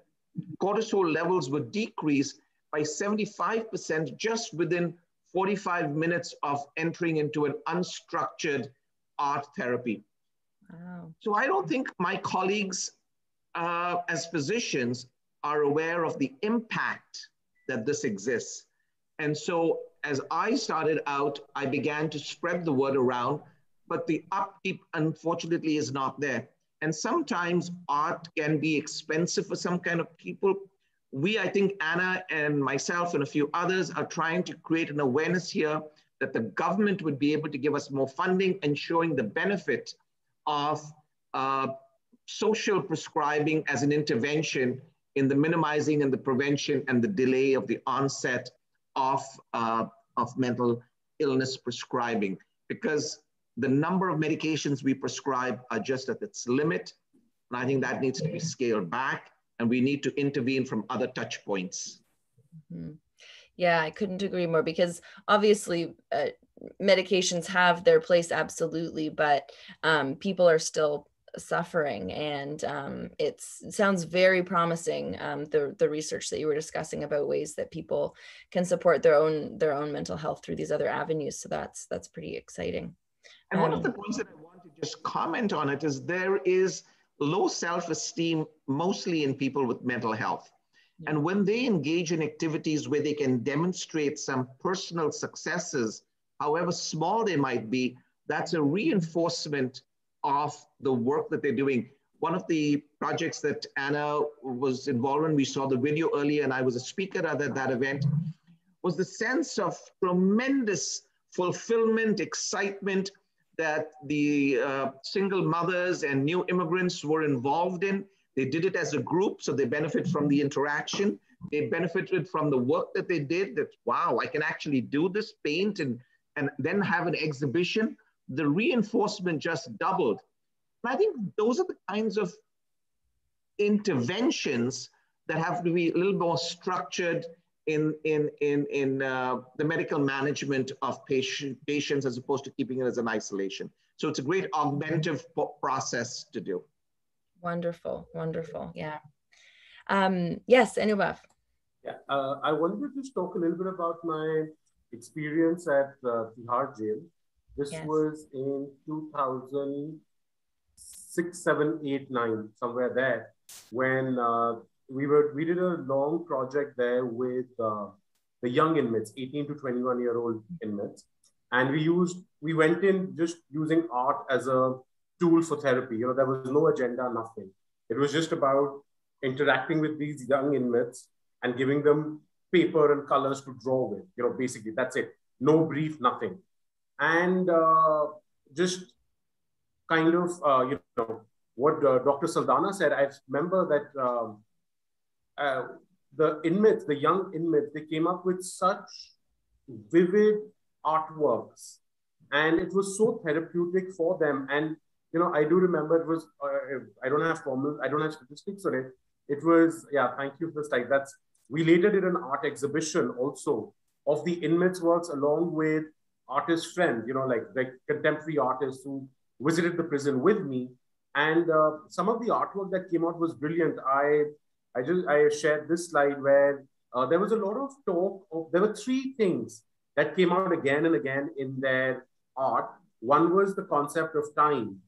cortisol levels were decreased by 75% just within 45 minutes of entering into an unstructured art therapy. Wow. So I don't think my colleagues uh, as physicians, are aware of the impact that this exists. And so as I started out, I began to spread the word around, but the upkeep, unfortunately, is not there. And sometimes art can be expensive for some kind of people. We, I think, Anna and myself and a few others are trying to create an awareness here that the government would be able to give us more funding and showing the benefit of uh, social prescribing as an intervention in the minimizing and the prevention and the delay of the onset of, uh, of mental illness prescribing because the number of medications we prescribe are just at its limit. And I think that needs to be scaled back and we need to intervene from other touch points. Mm -hmm. Yeah, I couldn't agree more because obviously uh, medications have their place absolutely, but um, people are still suffering and um, it sounds very promising um, the, the research that you were discussing about ways that people can support their own their own mental health through these other avenues so that's that's pretty exciting. And one of the um, points that i want to just comment on it is there is low self-esteem mostly in people with mental health. And when they engage in activities where they can demonstrate some personal successes, however small they might be, that's a reinforcement of the work that they're doing. One of the projects that Anna was involved in, we saw the video earlier, and I was a speaker at that event, was the sense of tremendous fulfillment, excitement that the uh, single mothers and new immigrants were involved in they did it as a group, so they benefit from the interaction. They benefited from the work that they did. That wow, I can actually do this, paint, and and then have an exhibition. The reinforcement just doubled. And I think those are the kinds of interventions that have to be a little more structured in in in in uh, the medical management of patient, patients as opposed to keeping it as an isolation. So it's a great augmentative process to do. Wonderful, wonderful. Yeah. Um, yes, Anubhav. Yeah, uh, I wanted to just talk a little bit about my experience at uh, Tihar jail. This yes. was in 2006, 7, 8, 9, somewhere there, when uh, we were we did a long project there with uh, the young inmates, 18 to 21 year old inmates, and we used we went in just using art as a tool for therapy. You know, there was no agenda, nothing. It was just about interacting with these young inmates and giving them paper and colors to draw with. You know, basically that's it. No brief, nothing. And uh, just kind of, uh, you know, what uh, Dr. Saldanha said, I remember that um, the inmates, the young inmates, they came up with such vivid artworks and it was so therapeutic for them. And you know, I do remember it was, uh, I don't have formal, I don't have statistics on it. It was, yeah, thank you for the slide. That's, we later did an art exhibition also of the inmates' works along with artist friends, you know, like, like contemporary artists who visited the prison with me. And uh, some of the artwork that came out was brilliant. I, I just, I shared this slide where uh, there was a lot of talk of, there were three things that came out again and again in their art. One was the concept of time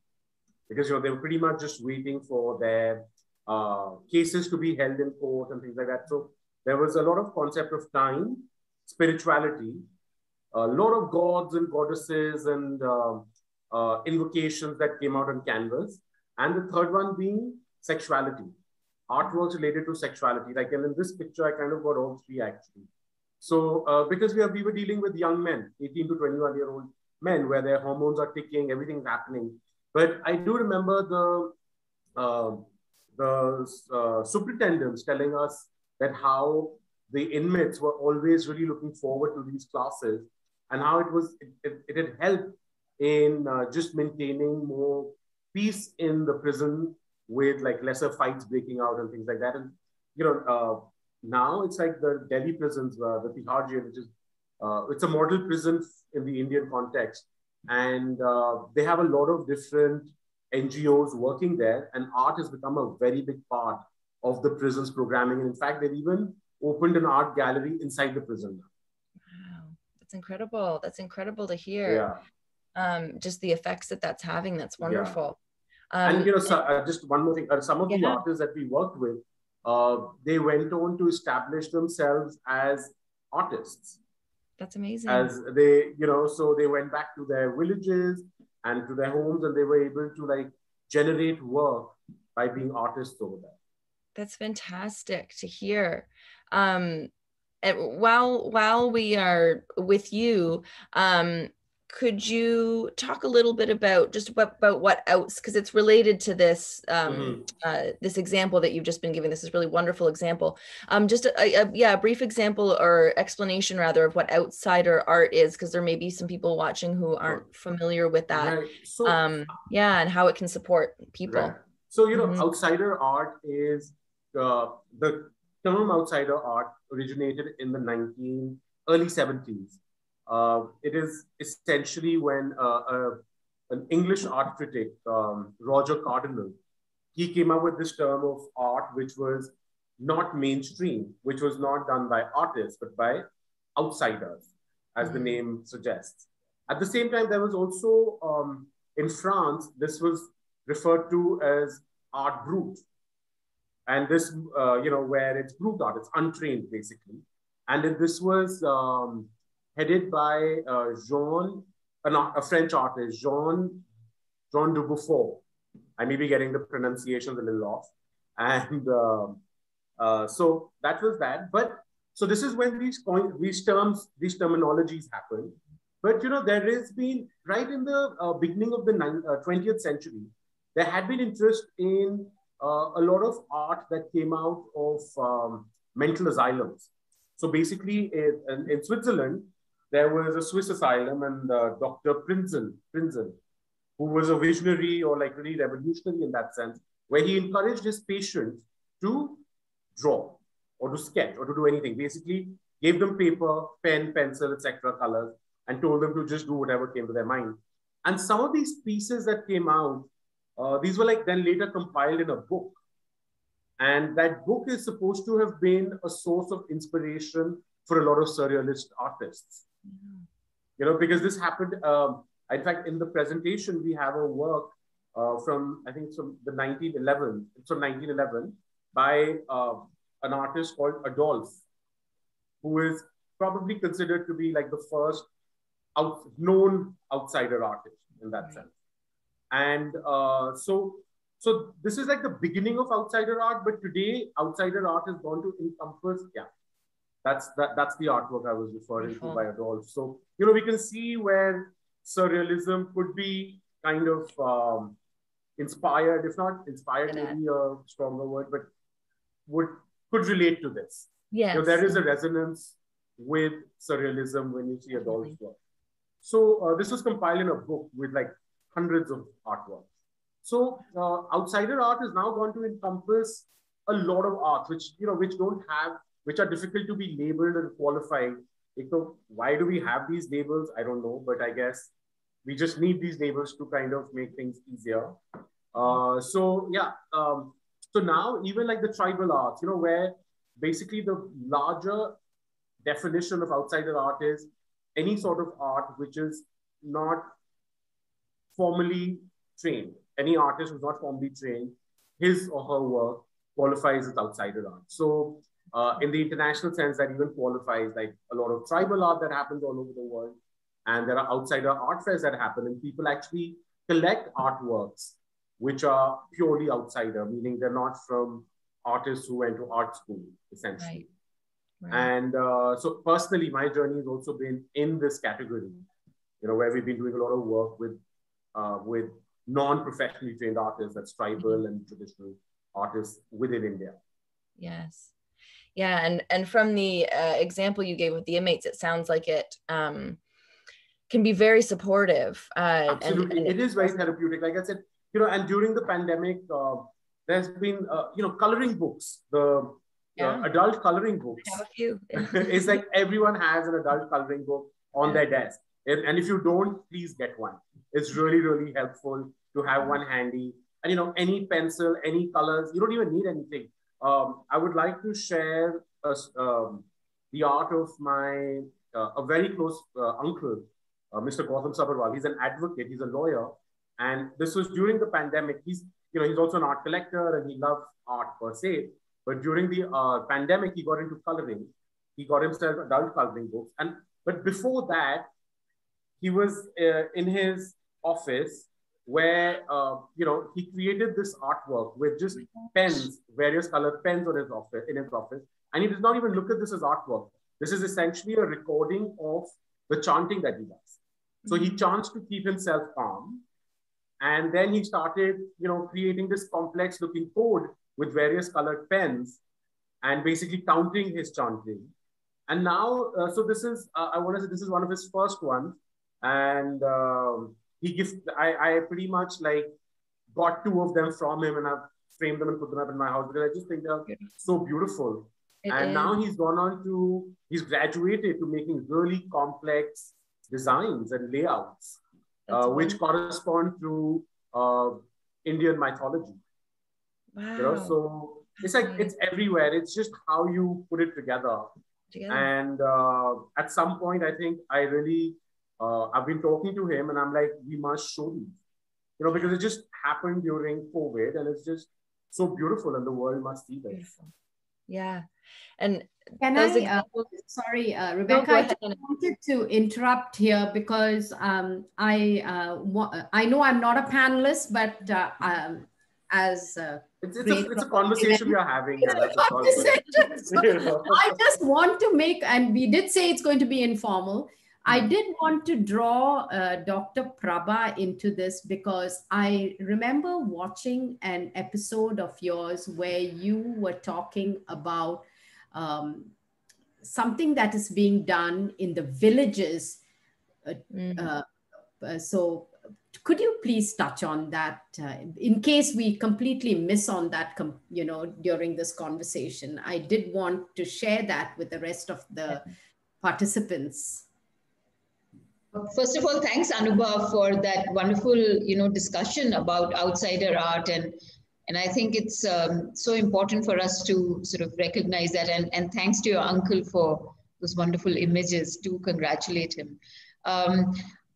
because you know they were pretty much just waiting for their uh, cases to be held in court and things like that. So there was a lot of concept of time, spirituality, a lot of gods and goddesses and uh, uh, invocations that came out on canvas, and the third one being sexuality, artworks related to sexuality. Like and in this picture, I kind of got all three actually. So uh, because we, we were dealing with young men, 18 to 21 year old men, where their hormones are ticking, everything's happening. But I do remember the uh, the uh, superintendents telling us that how the inmates were always really looking forward to these classes and how it was it, it, had helped in uh, just maintaining more peace in the prison with like lesser fights breaking out and things like that and you know uh, now it's like the delhi prisons uh, the tihar jail which is uh, it's a model prison in the indian context and uh, they have a lot of different NGOs working there, and art has become a very big part of the prison's programming. And in fact, they've even opened an art gallery inside the prison. Wow, that's incredible. That's incredible to hear. Yeah. Um, just the effects that that's having. That's wonderful. Yeah. Um, and you know, so, uh, just one more thing. Uh, some of yeah. the artists that we worked with, uh, they went on to establish themselves as artists. That's amazing. As they, you know, so they went back to their villages and to their homes and they were able to like generate work by being artists over there. That's fantastic to hear. Um, while while we are with you, um, could you talk a little bit about just about, about what outs because it's related to this um, mm-hmm. uh, this example that you've just been giving this is really wonderful example um, just a, a, yeah a brief example or explanation rather of what outsider art is because there may be some people watching who aren't familiar with that right. so, um, yeah and how it can support people right. so you know mm-hmm. outsider art is uh, the term outsider art originated in the 19 early 70s. Uh, it is essentially when uh, uh, an English art critic, um, Roger Cardinal, he came up with this term of art which was not mainstream, which was not done by artists, but by outsiders, as mm-hmm. the name suggests. At the same time, there was also um, in France, this was referred to as art brut. And this, uh, you know, where it's brut art, it's untrained basically. And this was um, headed by uh, Jean, a French artist, Jean, Jean Dubuffon. I may be getting the pronunciation a little off. And uh, uh, so that was that. But so this is when these point, these terms, these terminologies happen. But you know, there has been right in the uh, beginning of the 20th uh, century, there had been interest in uh, a lot of art that came out of um, mental asylums. So basically, in, in, Switzerland, there was a Swiss asylum, and uh, Dr. Prinzel, Prinzel, who was a visionary or like really revolutionary in that sense, where he encouraged his patients to draw or to sketch or to do anything. Basically, gave them paper, pen, pencil, etc., colors, and told them to just do whatever came to their mind. And some of these pieces that came out, uh, these were like then later compiled in a book. And that book is supposed to have been a source of inspiration for a lot of surrealist artists. Mm-hmm. You know, because this happened. Um, in fact, in the presentation, we have a work uh, from, I think from the 1911, it's from 1911 by uh, an artist called Adolphe, who is probably considered to be like the first out, known outsider artist in that sense. And uh, so, so this is like the beginning of outsider art, but today outsider art has gone to encompass, yeah, that's that, that's the artwork I was referring to by Adolphe. So, you know, we can see where surrealism could be kind of um, inspired, if not inspired, maybe a stronger word, but would could relate to this. Yes. You know, there is a resonance with surrealism when you see Adolphe's work. So uh, this was compiled in a book with like hundreds of artworks. So uh, outsider art is now going to encompass a lot of art, which you know, which don't have, which are difficult to be labeled and qualified. So why do we have these labels? I don't know, but I guess we just need these labels to kind of make things easier. Uh, so yeah, um, so now even like the tribal arts, you know, where basically the larger definition of outsider art is any sort of art which is not formally trained. Any artist who's not formally trained, his or her work qualifies as outsider art. So uh, in the international sense, that even qualifies like a lot of tribal art that happens all over the world. And there are outsider art fairs that happen, and people actually collect artworks which are purely outsider, meaning they're not from artists who went to art school, essentially. Right. Right. And uh, so personally, my journey has also been in this category, you know, where we've been doing a lot of work with uh, with non-professionally trained artists, that's tribal mm-hmm. and traditional artists within India. Yes. Yeah, and and from the uh, example you gave with the inmates, it sounds like it um, can be very supportive. Uh, Absolutely, and, and it is very therapeutic. Like I said, you know, and during the pandemic, uh, there's been, uh, you know, coloring books, the yeah. adult coloring books. I have a few. it's like everyone has an adult coloring book on yeah. their desk. And, if you don't, please get one. It's really, really helpful to have one handy. And, you know, any pencil, any colors, you don't even need anything. Um, I would like to share a, um, the art of my, uh, a very close uh, uncle, uh, Mr. Gautam Sabharwal. He's an advocate, he's a lawyer, and this was during the pandemic. He's, you know, he's also an art collector and he loves art per se. But during the uh, pandemic, he got into coloring. He got himself adult coloring books. And but before that, he was uh, in his office where uh, you know he created this artwork with just pens, various colored pens on his office in his office, and he does not even look at this as artwork. This is essentially a recording of the chanting that he does. So he chants to keep himself calm, and then he started, you know, creating this complex looking code with various colored pens and basically counting his chanting. And now, uh, so this is, uh, I want to say this is one of his first ones. And um, he gives, I, I pretty much like got two of them from him and I've framed them and put them up in my house because I just think they're so beautiful. It and is. now he's gone on to, he's graduated to making really complex designs and layouts, uh, which correspond to uh, Indian mythology. Wow. You know, so it's like it's everywhere. It's just how you put it together. together. And uh, at some point, I think I really, uh, I've been talking to him and I'm like, we must show these, you know, because it just happened during COVID and it's just so beautiful and the world must see this. Beautiful. Yeah. And can I, uh, sorry, uh, Rebecca, I wanted to interrupt here because um, I, uh, I know I'm not a panelist, but uh, um, as it's, it's, a, it's a conversation we are having. Yeah, I just want to make, and we did say it's going to be informal. I hmm. did want to draw uh, Dr. Prabha into this because I remember watching an episode of yours where you were talking about um, something that is being done in the villages. Uh, mm-hmm. uh, so could you please touch on that uh, in case we completely miss on that you know during this conversation i did want to share that with the rest of the participants first of all thanks anubha for that wonderful you know discussion about outsider art. And and i think it's um, so important for us to sort of recognize that. And, and thanks to your uncle for those wonderful images do congratulate him. Um,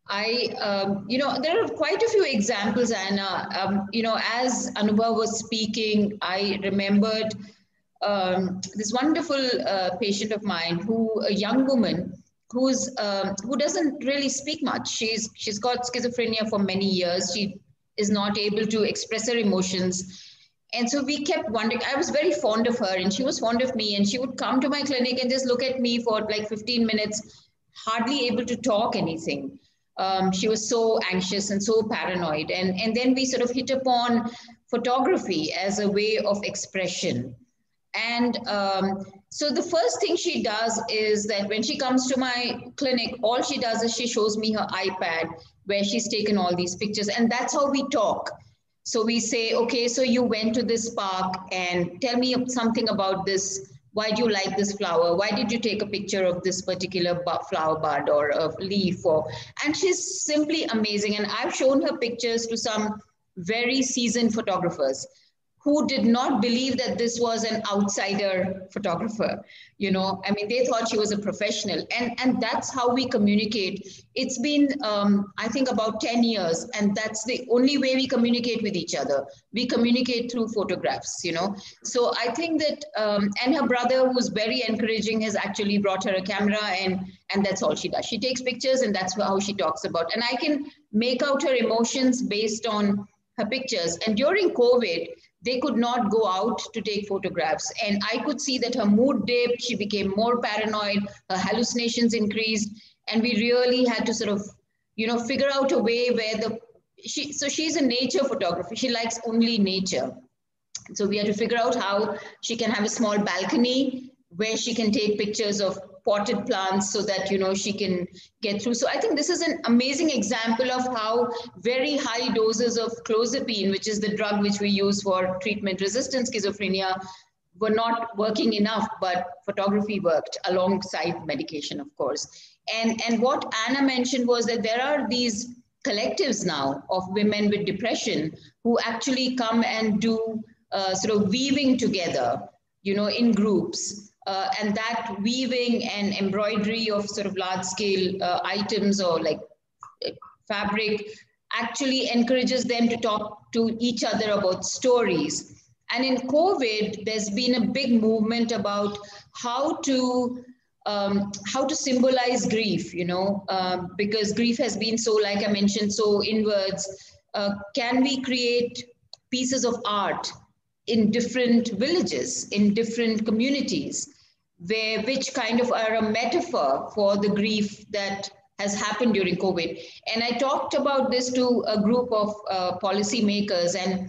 I, um, you know, there are quite a few examples, Anna. Um, you know, as Anubha was speaking, I remembered um, this wonderful uh, patient of mine who, a young woman who's um, who doesn't really speak much. She's she's got schizophrenia for many years. She is not able to express her emotions. And so we kept wondering. I was very fond of her, and she was fond of me. And she would come to my clinic and just look at me for like 15 minutes, hardly able to talk anything um, she was so anxious and so paranoid. And, and then we sort of hit upon photography as a way of expression. And um, so the first thing she does is that when she comes to my clinic, all she does is she shows me her iPad where she's taken all these pictures. And that's how we talk. So we say, okay, so you went to this park and tell me something about this why do you like this flower why did you take a picture of this particular flower bud or a leaf or and she's simply amazing and i've shown her pictures to some very seasoned photographers who did not believe that this was an outsider photographer you know? I mean they thought she was a professional. And and that's how we communicate. It's been um, i think about 10 years and that's the only way we communicate with each other. We communicate through photographs you know? So i think that um, and her brother who's very encouraging has actually brought her a camera and and that's all she does. She takes pictures and that's how she talks about. And i can make out her emotions based on her pictures. And during covid they could not go out to take photographs. And I could see that her mood dipped, she became more paranoid, her hallucinations increased. And we really had to sort of, you know, figure out a way where the, she, so she's a nature photographer. She likes only nature. So we had to figure out how she can have a small balcony where she can take pictures of potted plants so that you know she can get through. So i think this is an amazing example of how very high doses of clozapine which is the drug which we use for treatment resistant schizophrenia were not working enough but photography worked alongside medication of course. And and what anna mentioned was that there are these collectives now of women with depression who actually come and do uh, sort of weaving together you know in groups uh, and that weaving and embroidery of sort of large scale uh, items or like uh, fabric actually encourages them to talk to each other about stories. And in COVID, there's been a big movement about how to um, how to symbolize grief, you know, um, because grief has been so, like I mentioned, so inwards. Uh, can we create pieces of art in different villages, in different communities? Where which kind of are a metaphor for the grief that has happened during COVID. And I talked about this to a group of uh, policymakers, and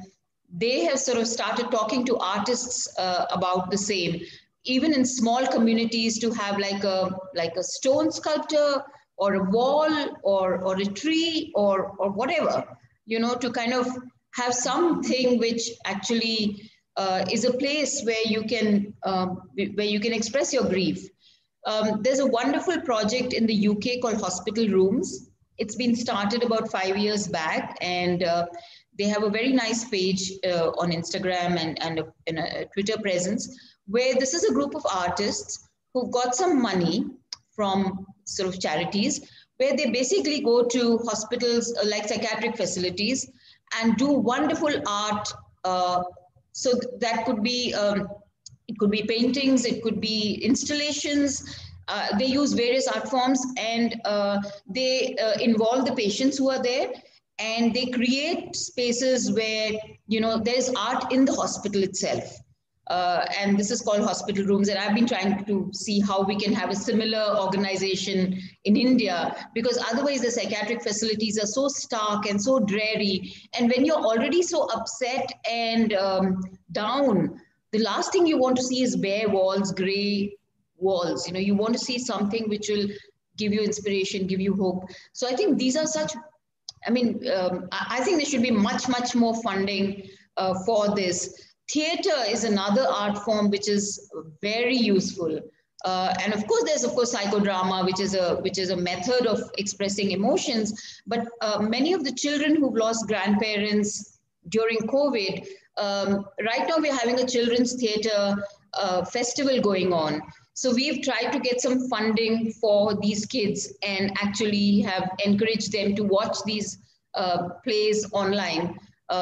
they have sort of started talking to artists uh, about the same. Even in small communities, to have like a like a stone sculpture or a wall or or a tree or or whatever, you know, to kind of have something which actually uh, is a place where you can um, where you can express your grief. Um, there's a wonderful project in the UK called Hospital Rooms. It's been started about five years back, and uh, they have a very nice page uh, on Instagram and, and, a, and a Twitter presence where this is a group of artists who've got some money from sort of charities where they basically go to hospitals uh, like psychiatric facilities and do wonderful art. Uh, so that could be um, it could be paintings, it could be installations. Uh, they use various art forms and uh, they uh, involve the patients who are there and they create spaces where you know there's art in the hospital itself uh, and this is called hospital rooms. And i've been trying to see how we can have a similar organization in india because otherwise the psychiatric facilities are so stark and so dreary. And when you're already so upset and um, down the last thing you want to see is bare walls gray walls. You know you want to see something which will give you inspiration give you hope. So i think these are such I mean, um, I think there should be much, much more funding uh, for this. Theater is another art form which is very useful. Uh, and of course, there's of course psychodrama, which is a which is a method of expressing emotions. But uh, many of the children who've lost grandparents during COVID, um, right now we're having a children's theater uh, festival going on. So we've tried to get some funding for these kids and actually have encouraged them to watch these uh, plays online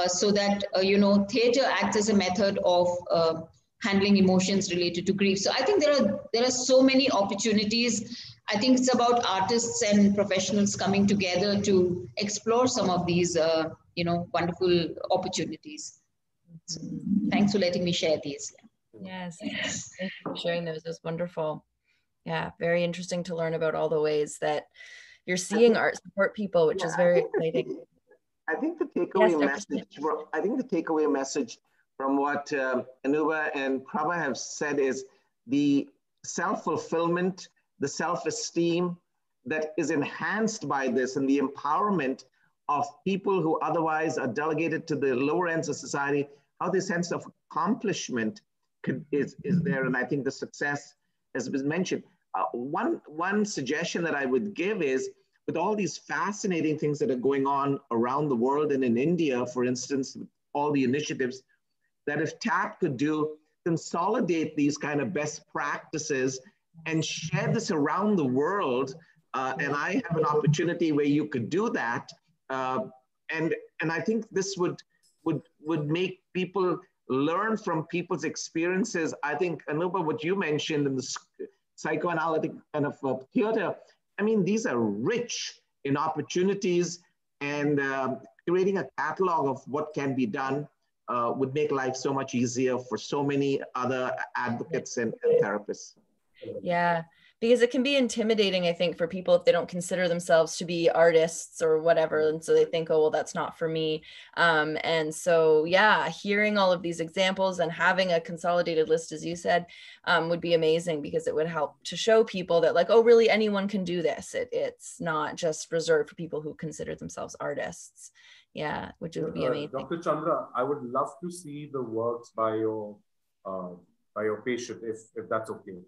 so that, uh, you know, theater acts as a method of uh, handling emotions related to grief. So I think there are, there are so many opportunities. I think it's about artists and professionals coming together to explore some of these, uh, you know, wonderful opportunities. So thanks for letting me share these. Yes, thank you for sharing those. It was wonderful. Yeah, very interesting to learn about all the ways that you're seeing art support people, which yeah, is very exciting. I think the takeaway yes, message. I think the takeaway message from what um, Anuba and Prabha have said is the self-fulfillment, the self-esteem that is enhanced by this, and the empowerment of people who otherwise are delegated to the lower ends of society. How the sense of accomplishment could, is, is there. And I think the success has been mentioned. Uh, one, one suggestion that I would give is with all these fascinating things that are going on around the world and in India, for instance, all the initiatives, that if TAP could do, consolidate these kind of best practices and share this around the world. Uh, and I have an opportunity where you could do that. Uh, and, and I think this would, would, would make people learn from people's experiences. I think, Anuba, what you mentioned in the psychoanalytic kind of uh, theater, I mean, these are rich in opportunities and uh, creating a catalog of what can be done uh, would make life so much easier for so many other advocates and, and therapists. Yeah because it can be intimidating i think for people if they don't consider themselves to be artists or whatever and so they think oh well that's not for me. Um, and so yeah hearing all of these examples and having a consolidated list as you said um, would be amazing because it would help to show people that like oh really anyone can do this. It, it's not just reserved for people who consider themselves artists. Yeah which would be uh, amazing. Dr chandra i would love to see the works by your uh, by your patient if if that's okay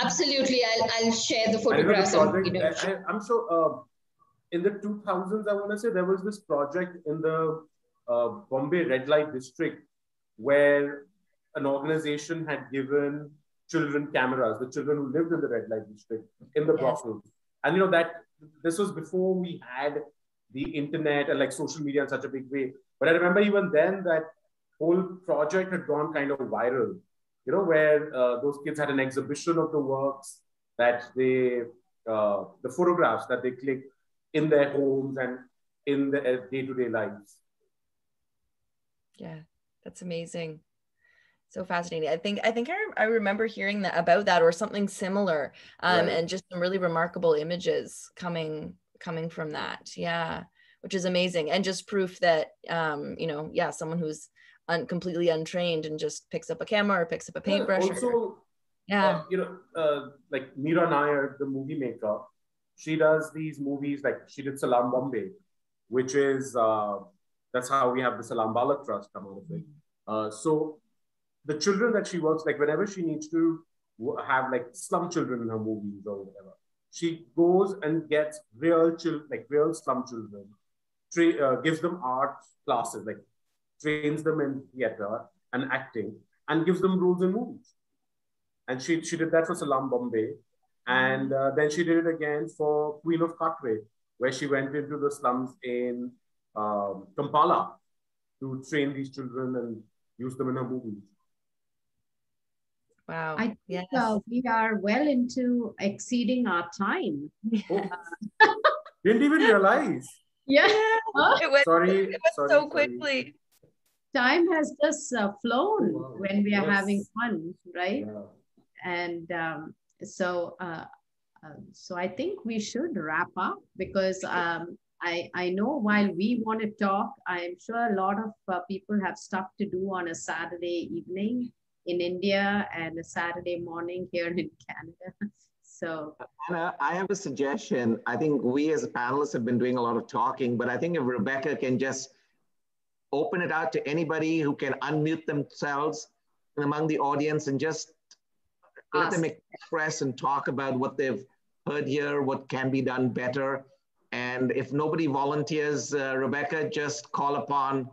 Absolutely, I'll, I'll share the photographs. project, you know. I, am sure in the 2000s, I want to say there was this project in the uh, Bombay Red Light District where an organization had given children cameras, the children who lived in the Red Light District in the yes. brothels. And you know that this was before we had the internet and like social media in such a big way. But I remember even then that whole project had gone kind of viral you know, where uh, those kids had an exhibition of the works that they, uh, the photographs that they click in their homes and in their day-to-day lives. Yeah, that's amazing. So fascinating. I think I think I, I remember hearing that about that or something similar, um, right. and just some really remarkable images coming coming from that. Yeah, which is amazing, and just proof that um, you know, yeah, someone who's un- completely untrained and just picks up a camera or picks up a paintbrush. Yeah, also, or, yeah, uh, you know, uh, like Mira Nair, the movie maker, she does these movies like she did Salaam Bombay, which is uh, that's how we have the Salaam Baalak Trust come out of it. Uh, so the children that she works, like whenever she needs to have like slum children in her movies or whatever, she goes and gets real children, like real slum children, tra- uh, gives them art classes, like trains them in theater and acting, and gives them roles in movies. And she, she did that for Salaam Bombay. And uh, then she did it again for Queen of Katwe, where she went into the slums in um, Kampala to train these children and use them in her movies. Wow. I think yes. uh, we are well into exceeding our time. Oh. Didn't even realize. Yeah. It went, Sorry, it went sorry, so sorry. quickly. Time has just uh, flown when we are Yes. having fun, right? And um, so, uh, uh, so I think we should wrap up because um, I I know while we want to talk, I'm sure a lot of uh, people have stuff to do on a Saturday evening in India and a Saturday morning here in Canada. So Anna, I have a suggestion. I think we as panelists have been doing a lot of talking, but I think if Rebecca can just open it out to anybody who can unmute themselves among the audience and just let them express and talk about what they've heard here, what can be done better. And if nobody volunteers, uh, Rebecca, just call upon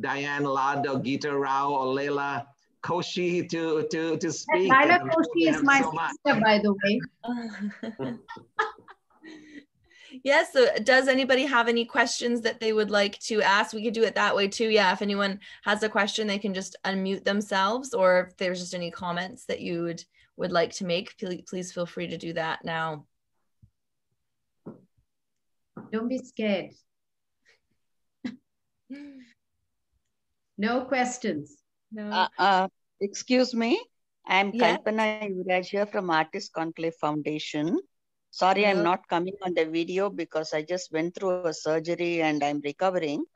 Diane Lad or Geeta Rao or Leila Koshi to, to, to speak. Leila And Koshi is my so much. sister, by the way. Yes. So, does anybody have any questions that they would like to ask? We could do it that way too. Yeah. If anyone has a question, they can just unmute themselves, or if there's just any comments that you would would like to make, please, please feel free to do that now. Don't be scared. no questions. No. Uh, uh, excuse me, I'm Yeah. Kalpana Yuvraj here from Artist Conclave Foundation. Sorry, I'm not coming on the video because I just went through a surgery and I'm recovering.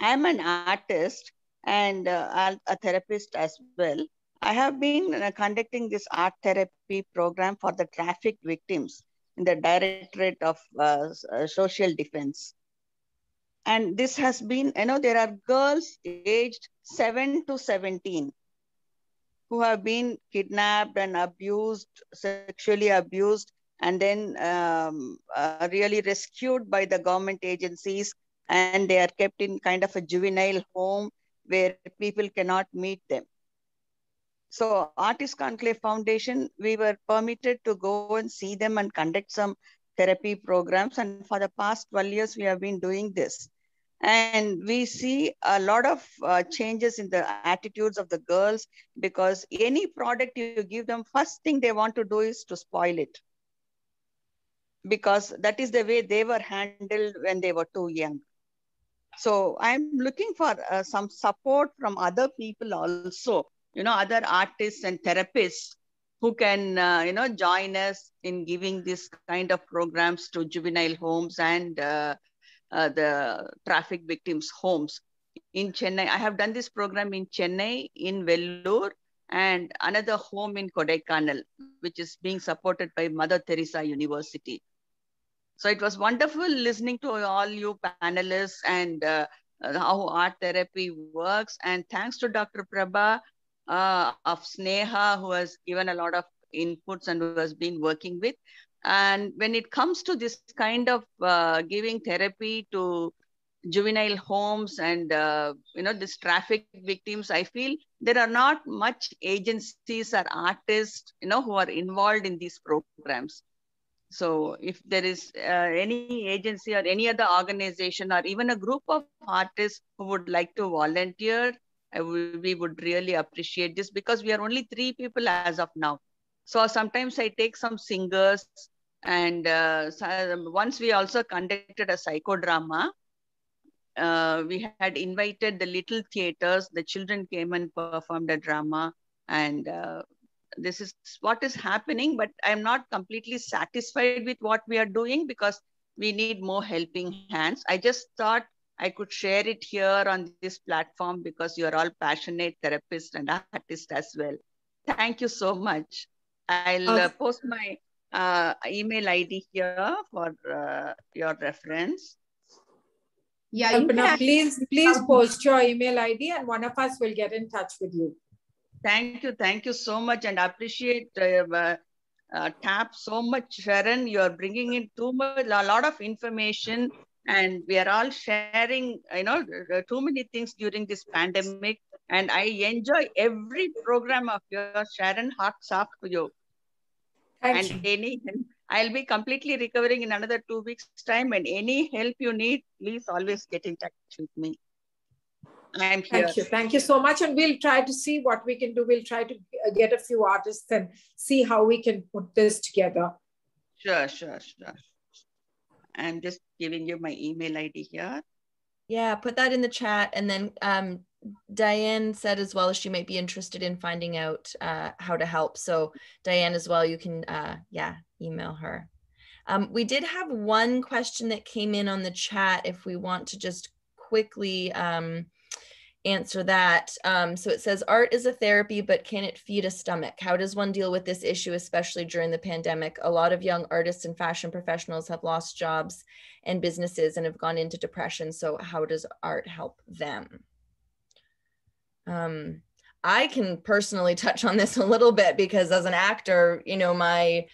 I'm an artist and uh, a therapist as well. I have been uh, conducting this art therapy program for the trafficked victims in the Directorate of uh, uh, Social Defense. And this has been, you know, there are girls aged 7 to 17 who have been kidnapped and abused, sexually abused, and then um, uh, really rescued by the government agencies. And they are kept in kind of a juvenile home where people cannot meet them. So, Artist Conclave Foundation, we were permitted to go and see them and conduct some therapy programs. And for the past 12 years, we have been doing this. And we see a lot of uh, changes in the attitudes of the girls because any product you give them, first thing they want to do is to spoil it. Because that is the way they were handled when they were too young. So I'm looking for uh, some support from other people also, you know, other artists and therapists who can, uh, you know, join us in giving this kind of programs to juvenile homes and uh, uh, the traffic victims' homes. In Chennai, I have done this program in Chennai, in Vellore, and another home in Kodaikanal, which is being supported by Mother Teresa University. So it was wonderful listening to all you panelists and uh, uh, how art therapy works. And thanks to Dr. Prabha uh, of Sneha, who has given a lot of inputs and who has been working with. And when it comes to this kind of uh, giving therapy to juvenile homes and uh, you know this traffic victims, I feel there are not much agencies or artists you know who are involved in these programs. So if there is uh, any agency or any other organization or even a group of artists who would like to volunteer, we would really appreciate this because we are only three people as of now. So sometimes I take some singers and uh, so- once we also conducted a psychodrama. Uh, we had invited the little theaters, the children came and performed a drama and uh, this is what is happening, but I'm not completely satisfied with what we are doing because we need more helping hands. I just thought I could share it here on this platform because you're all passionate therapists and artists as well. Thank you so much. I'll uh, post my uh, email ID here for uh, your reference. Yeah, you Kalpana, can please, please post your email ID and one of us will get in touch with you. Thank you. Thank you so much. And I appreciate uh, uh, TAP so much, Sharon. You're bringing in too much, a lot of information and we are all sharing, you know, too many things during this pandemic. And I enjoy every program of yours, Sharon. Hats off to you. Thank and you. any, I'll be completely recovering in another two weeks' time. And any help you need, please always get in touch with me. I'm here. Thank you. Thank you so much. And we'll try to see what we can do. We'll try to get a few artists and see how we can put this together. Sure, sure, sure. I'm just giving you my email ID here. Yeah, put that in the chat. And then um, Diane said as well she might be interested in finding out uh, how to help. So Diane as well, you can, uh, yeah, email her. Um, we did have one question that came in on the chat if we want to just quickly um, answer that. Um, so it says art is a therapy, but can it feed a stomach? How does one deal with this issue, especially during the pandemic? A lot of young artists and fashion professionals have lost jobs and businesses and have gone into depression. So how does art help them? Um, I can personally touch on this a little bit because as an actor, you know, my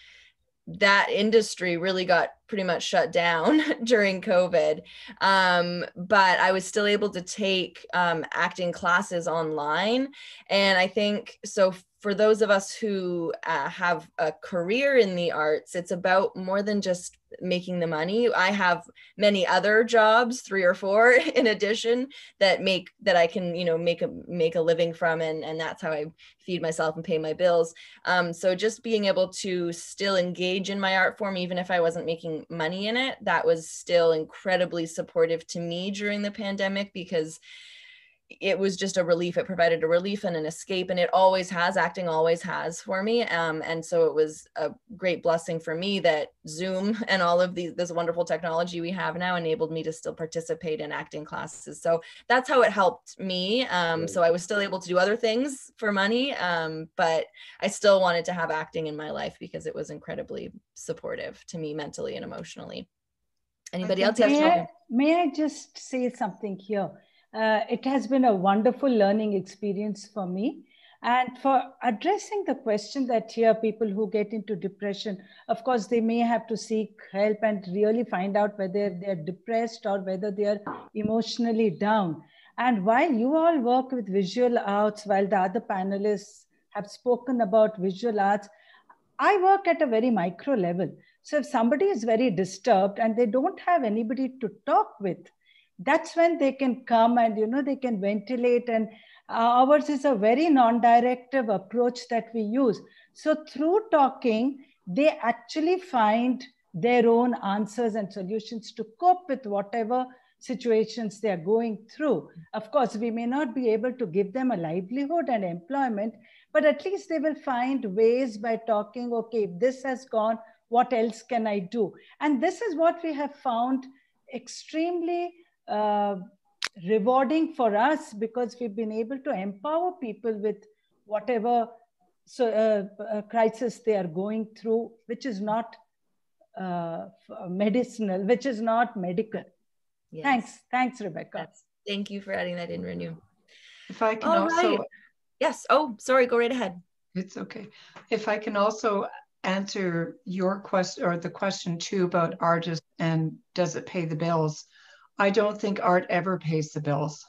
that industry really got pretty much shut down during COVID. Um, but I was still able to take um, acting classes online. And I think so for those of us who uh, have a career in the arts, it's about more than just making the money. I have many other jobs, three or four in addition, that make that I can, you know, make a make a living from, and and that's how I feed myself and pay my bills. Um, so just being able to still engage in my art form, even if I wasn't making money in it, that was still incredibly supportive to me during the pandemic because it was just a relief. It provided a relief and an escape, and it always has. Acting always has for me, um, and so it was a great blessing for me that Zoom and all of these this wonderful technology we have now enabled me to still participate in acting classes. So that's how it helped me. Um, so I was still able to do other things for money, um, but I still wanted to have acting in my life because it was incredibly supportive to me mentally and emotionally. Anybody else? May I, may I just say something here? Uh, it has been a wonderful learning experience for me. And for addressing the question that here people who get into depression, of course, they may have to seek help and really find out whether they're depressed or whether they're emotionally down. And while you all work with visual arts, while the other panelists have spoken about visual arts, I work at a very micro level. So if somebody is very disturbed and they don't have anybody to talk with, that's when they can come and you know they can ventilate and uh, ours is a very non-directive approach that we use. So through talking they actually find their own answers and solutions to cope with whatever situations they are going through. Of course we may not be able to give them a livelihood and employment but at least they will find ways by talking okay if this has gone what else can i do? And this is what we have found extremely uh, rewarding for us because we've been able to empower people with whatever so uh, uh, crisis they are going through, which is not uh, medicinal, which is not medical. Yes. Thanks, thanks, Rebecca. Yes. Thank you for adding that in, Renu. If I can All also, right. yes. Oh, sorry. Go right ahead. It's okay. If I can also answer your question or the question too about artists and does it pay the bills? I don't think art ever pays the bills,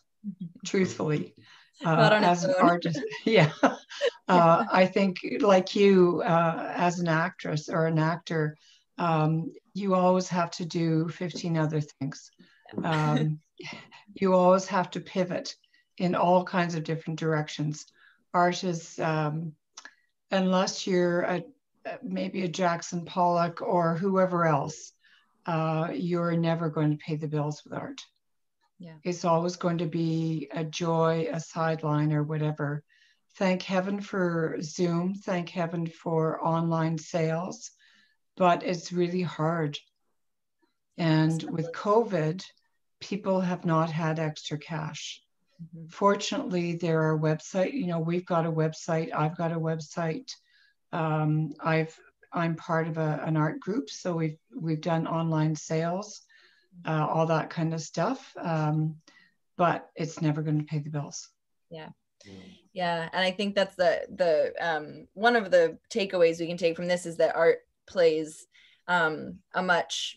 truthfully. Uh, as an artist, yeah. Uh, I think, like you, uh, as an actress or an actor, um, you always have to do 15 other things. Um, you always have to pivot in all kinds of different directions. Art is, um, unless you're a, maybe a Jackson Pollock or whoever else, uh, you're never going to pay the bills with art. Yeah. It's always going to be a joy, a sideline, or whatever. Thank heaven for Zoom. Thank heaven for online sales, but it's really hard. And with COVID, people have not had extra cash. Mm-hmm. Fortunately, there are website. You know, we've got a website. I've got a website. Um, I've I'm part of a, an art group, so we've we've done online sales, uh, all that kind of stuff. Um, but it's never going to pay the bills. Yeah. Yeah, and I think that's the the um, one of the takeaways we can take from this is that art plays um, a much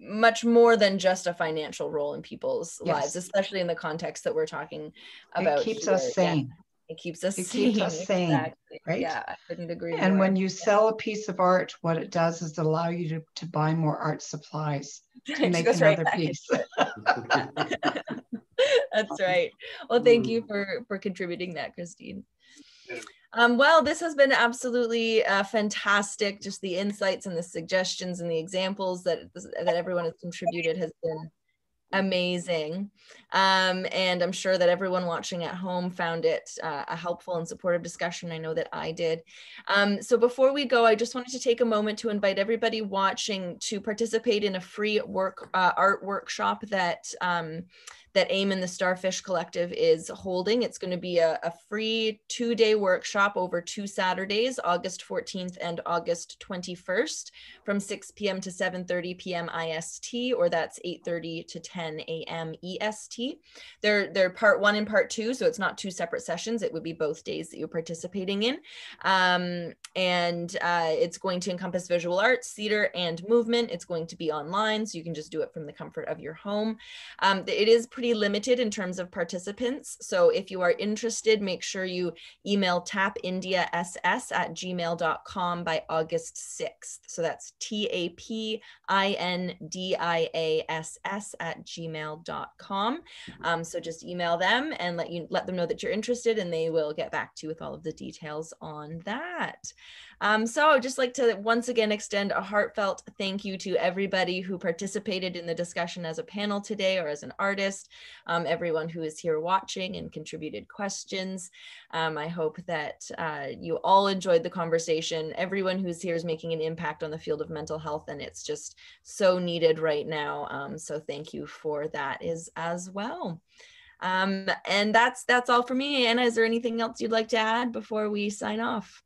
much more than just a financial role in people's Yes. lives, especially in the context that we're talking about. it keeps here. us Yeah, sane. It keeps us It sane. keeps us sane, exactly. right? Yeah, I couldn't agree And more. when you sell a piece of art, what it does is allow you to, to buy more art supplies to make goes right another piece. That's right. Well, thank you for for contributing that, Christine. Um, well, this has been absolutely uh, fantastic. Just the insights and the suggestions and the examples that that everyone has contributed has been amazing. Um, and I'm sure that everyone watching at home found it uh, a helpful and supportive discussion. I know that I did. Um, so before we go, I just wanted to take a moment to invite everybody watching to participate in a free work uh, art workshop that um, that AIM and the Starfish Collective is holding. It's going to be a, a free two-day workshop over two Saturdays, August 14th and August 21st, from 6 p.m. to 7:30 p.m. IST, or that's 8:30 to 10 a.m. EST. They're they're part one and part two, so it's not two separate sessions. It would be both days that you're participating in, um, and uh, it's going to encompass visual arts, theater, and movement. It's going to be online, so you can just do it from the comfort of your home. Um, it is pretty limited in terms of participants. So if you are interested, make sure you email tapindiass at gmail.com by August 6th. So that's T A P I N D I A S S at gmail.com. Um, so just email them and let you let them know that you're interested and they will get back to you with all of the details on that. Um, so I'd just like to once again extend a heartfelt thank you to everybody who participated in the discussion as a panel today or as an artist, um, everyone who is here watching and contributed questions. Um, I hope that uh, you all enjoyed the conversation. Everyone who's here is making an impact on the field of mental health and it's just so needed right now. Um, so thank you for that is as well. Um, and that's that's all for me. Anna, is there anything else you'd like to add before we sign off?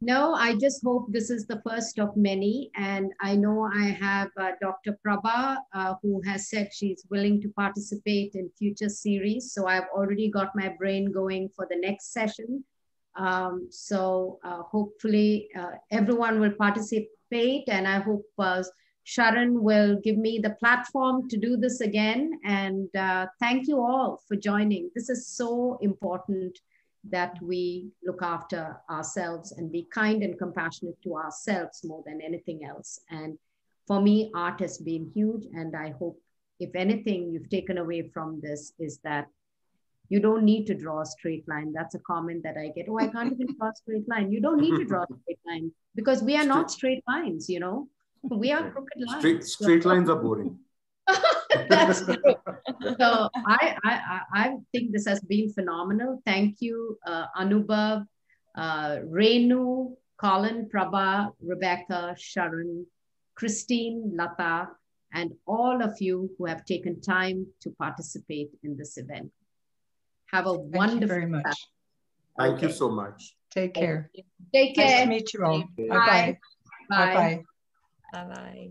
No, I just hope this is the first of many. And I know I have uh, Dr. Prabha, uh, who has said she's willing to participate in future series. So I've already got my brain going for the next session. Um, so uh, hopefully uh, everyone will participate. And I hope uh, Sharon will give me the platform to do this again. And uh, thank you all for joining. This is so important that we look after ourselves and be kind and compassionate to ourselves more than anything else. And for me, art has been huge. And I hope, if anything, you've taken away from this is that you don't need to draw a straight line. That's a comment that I get. Oh, I can't even draw a straight line. You don't need to draw a straight line because we are not straight lines, you know, we are crooked lines. Straight, straight lines are boring. That's true. So I, I, I I think this has been phenomenal. Thank you, uh, Anubhav, uh, Renu, Colin, Prabha, Rebecca, Sharon, Christine, Lata, and all of you who have taken time to participate in this event. Have a Thank wonderful you very much. Saturday. Thank you so much. Take care. Take care. Nice to meet you all. Bye-bye. Bye. Bye-bye. Bye bye.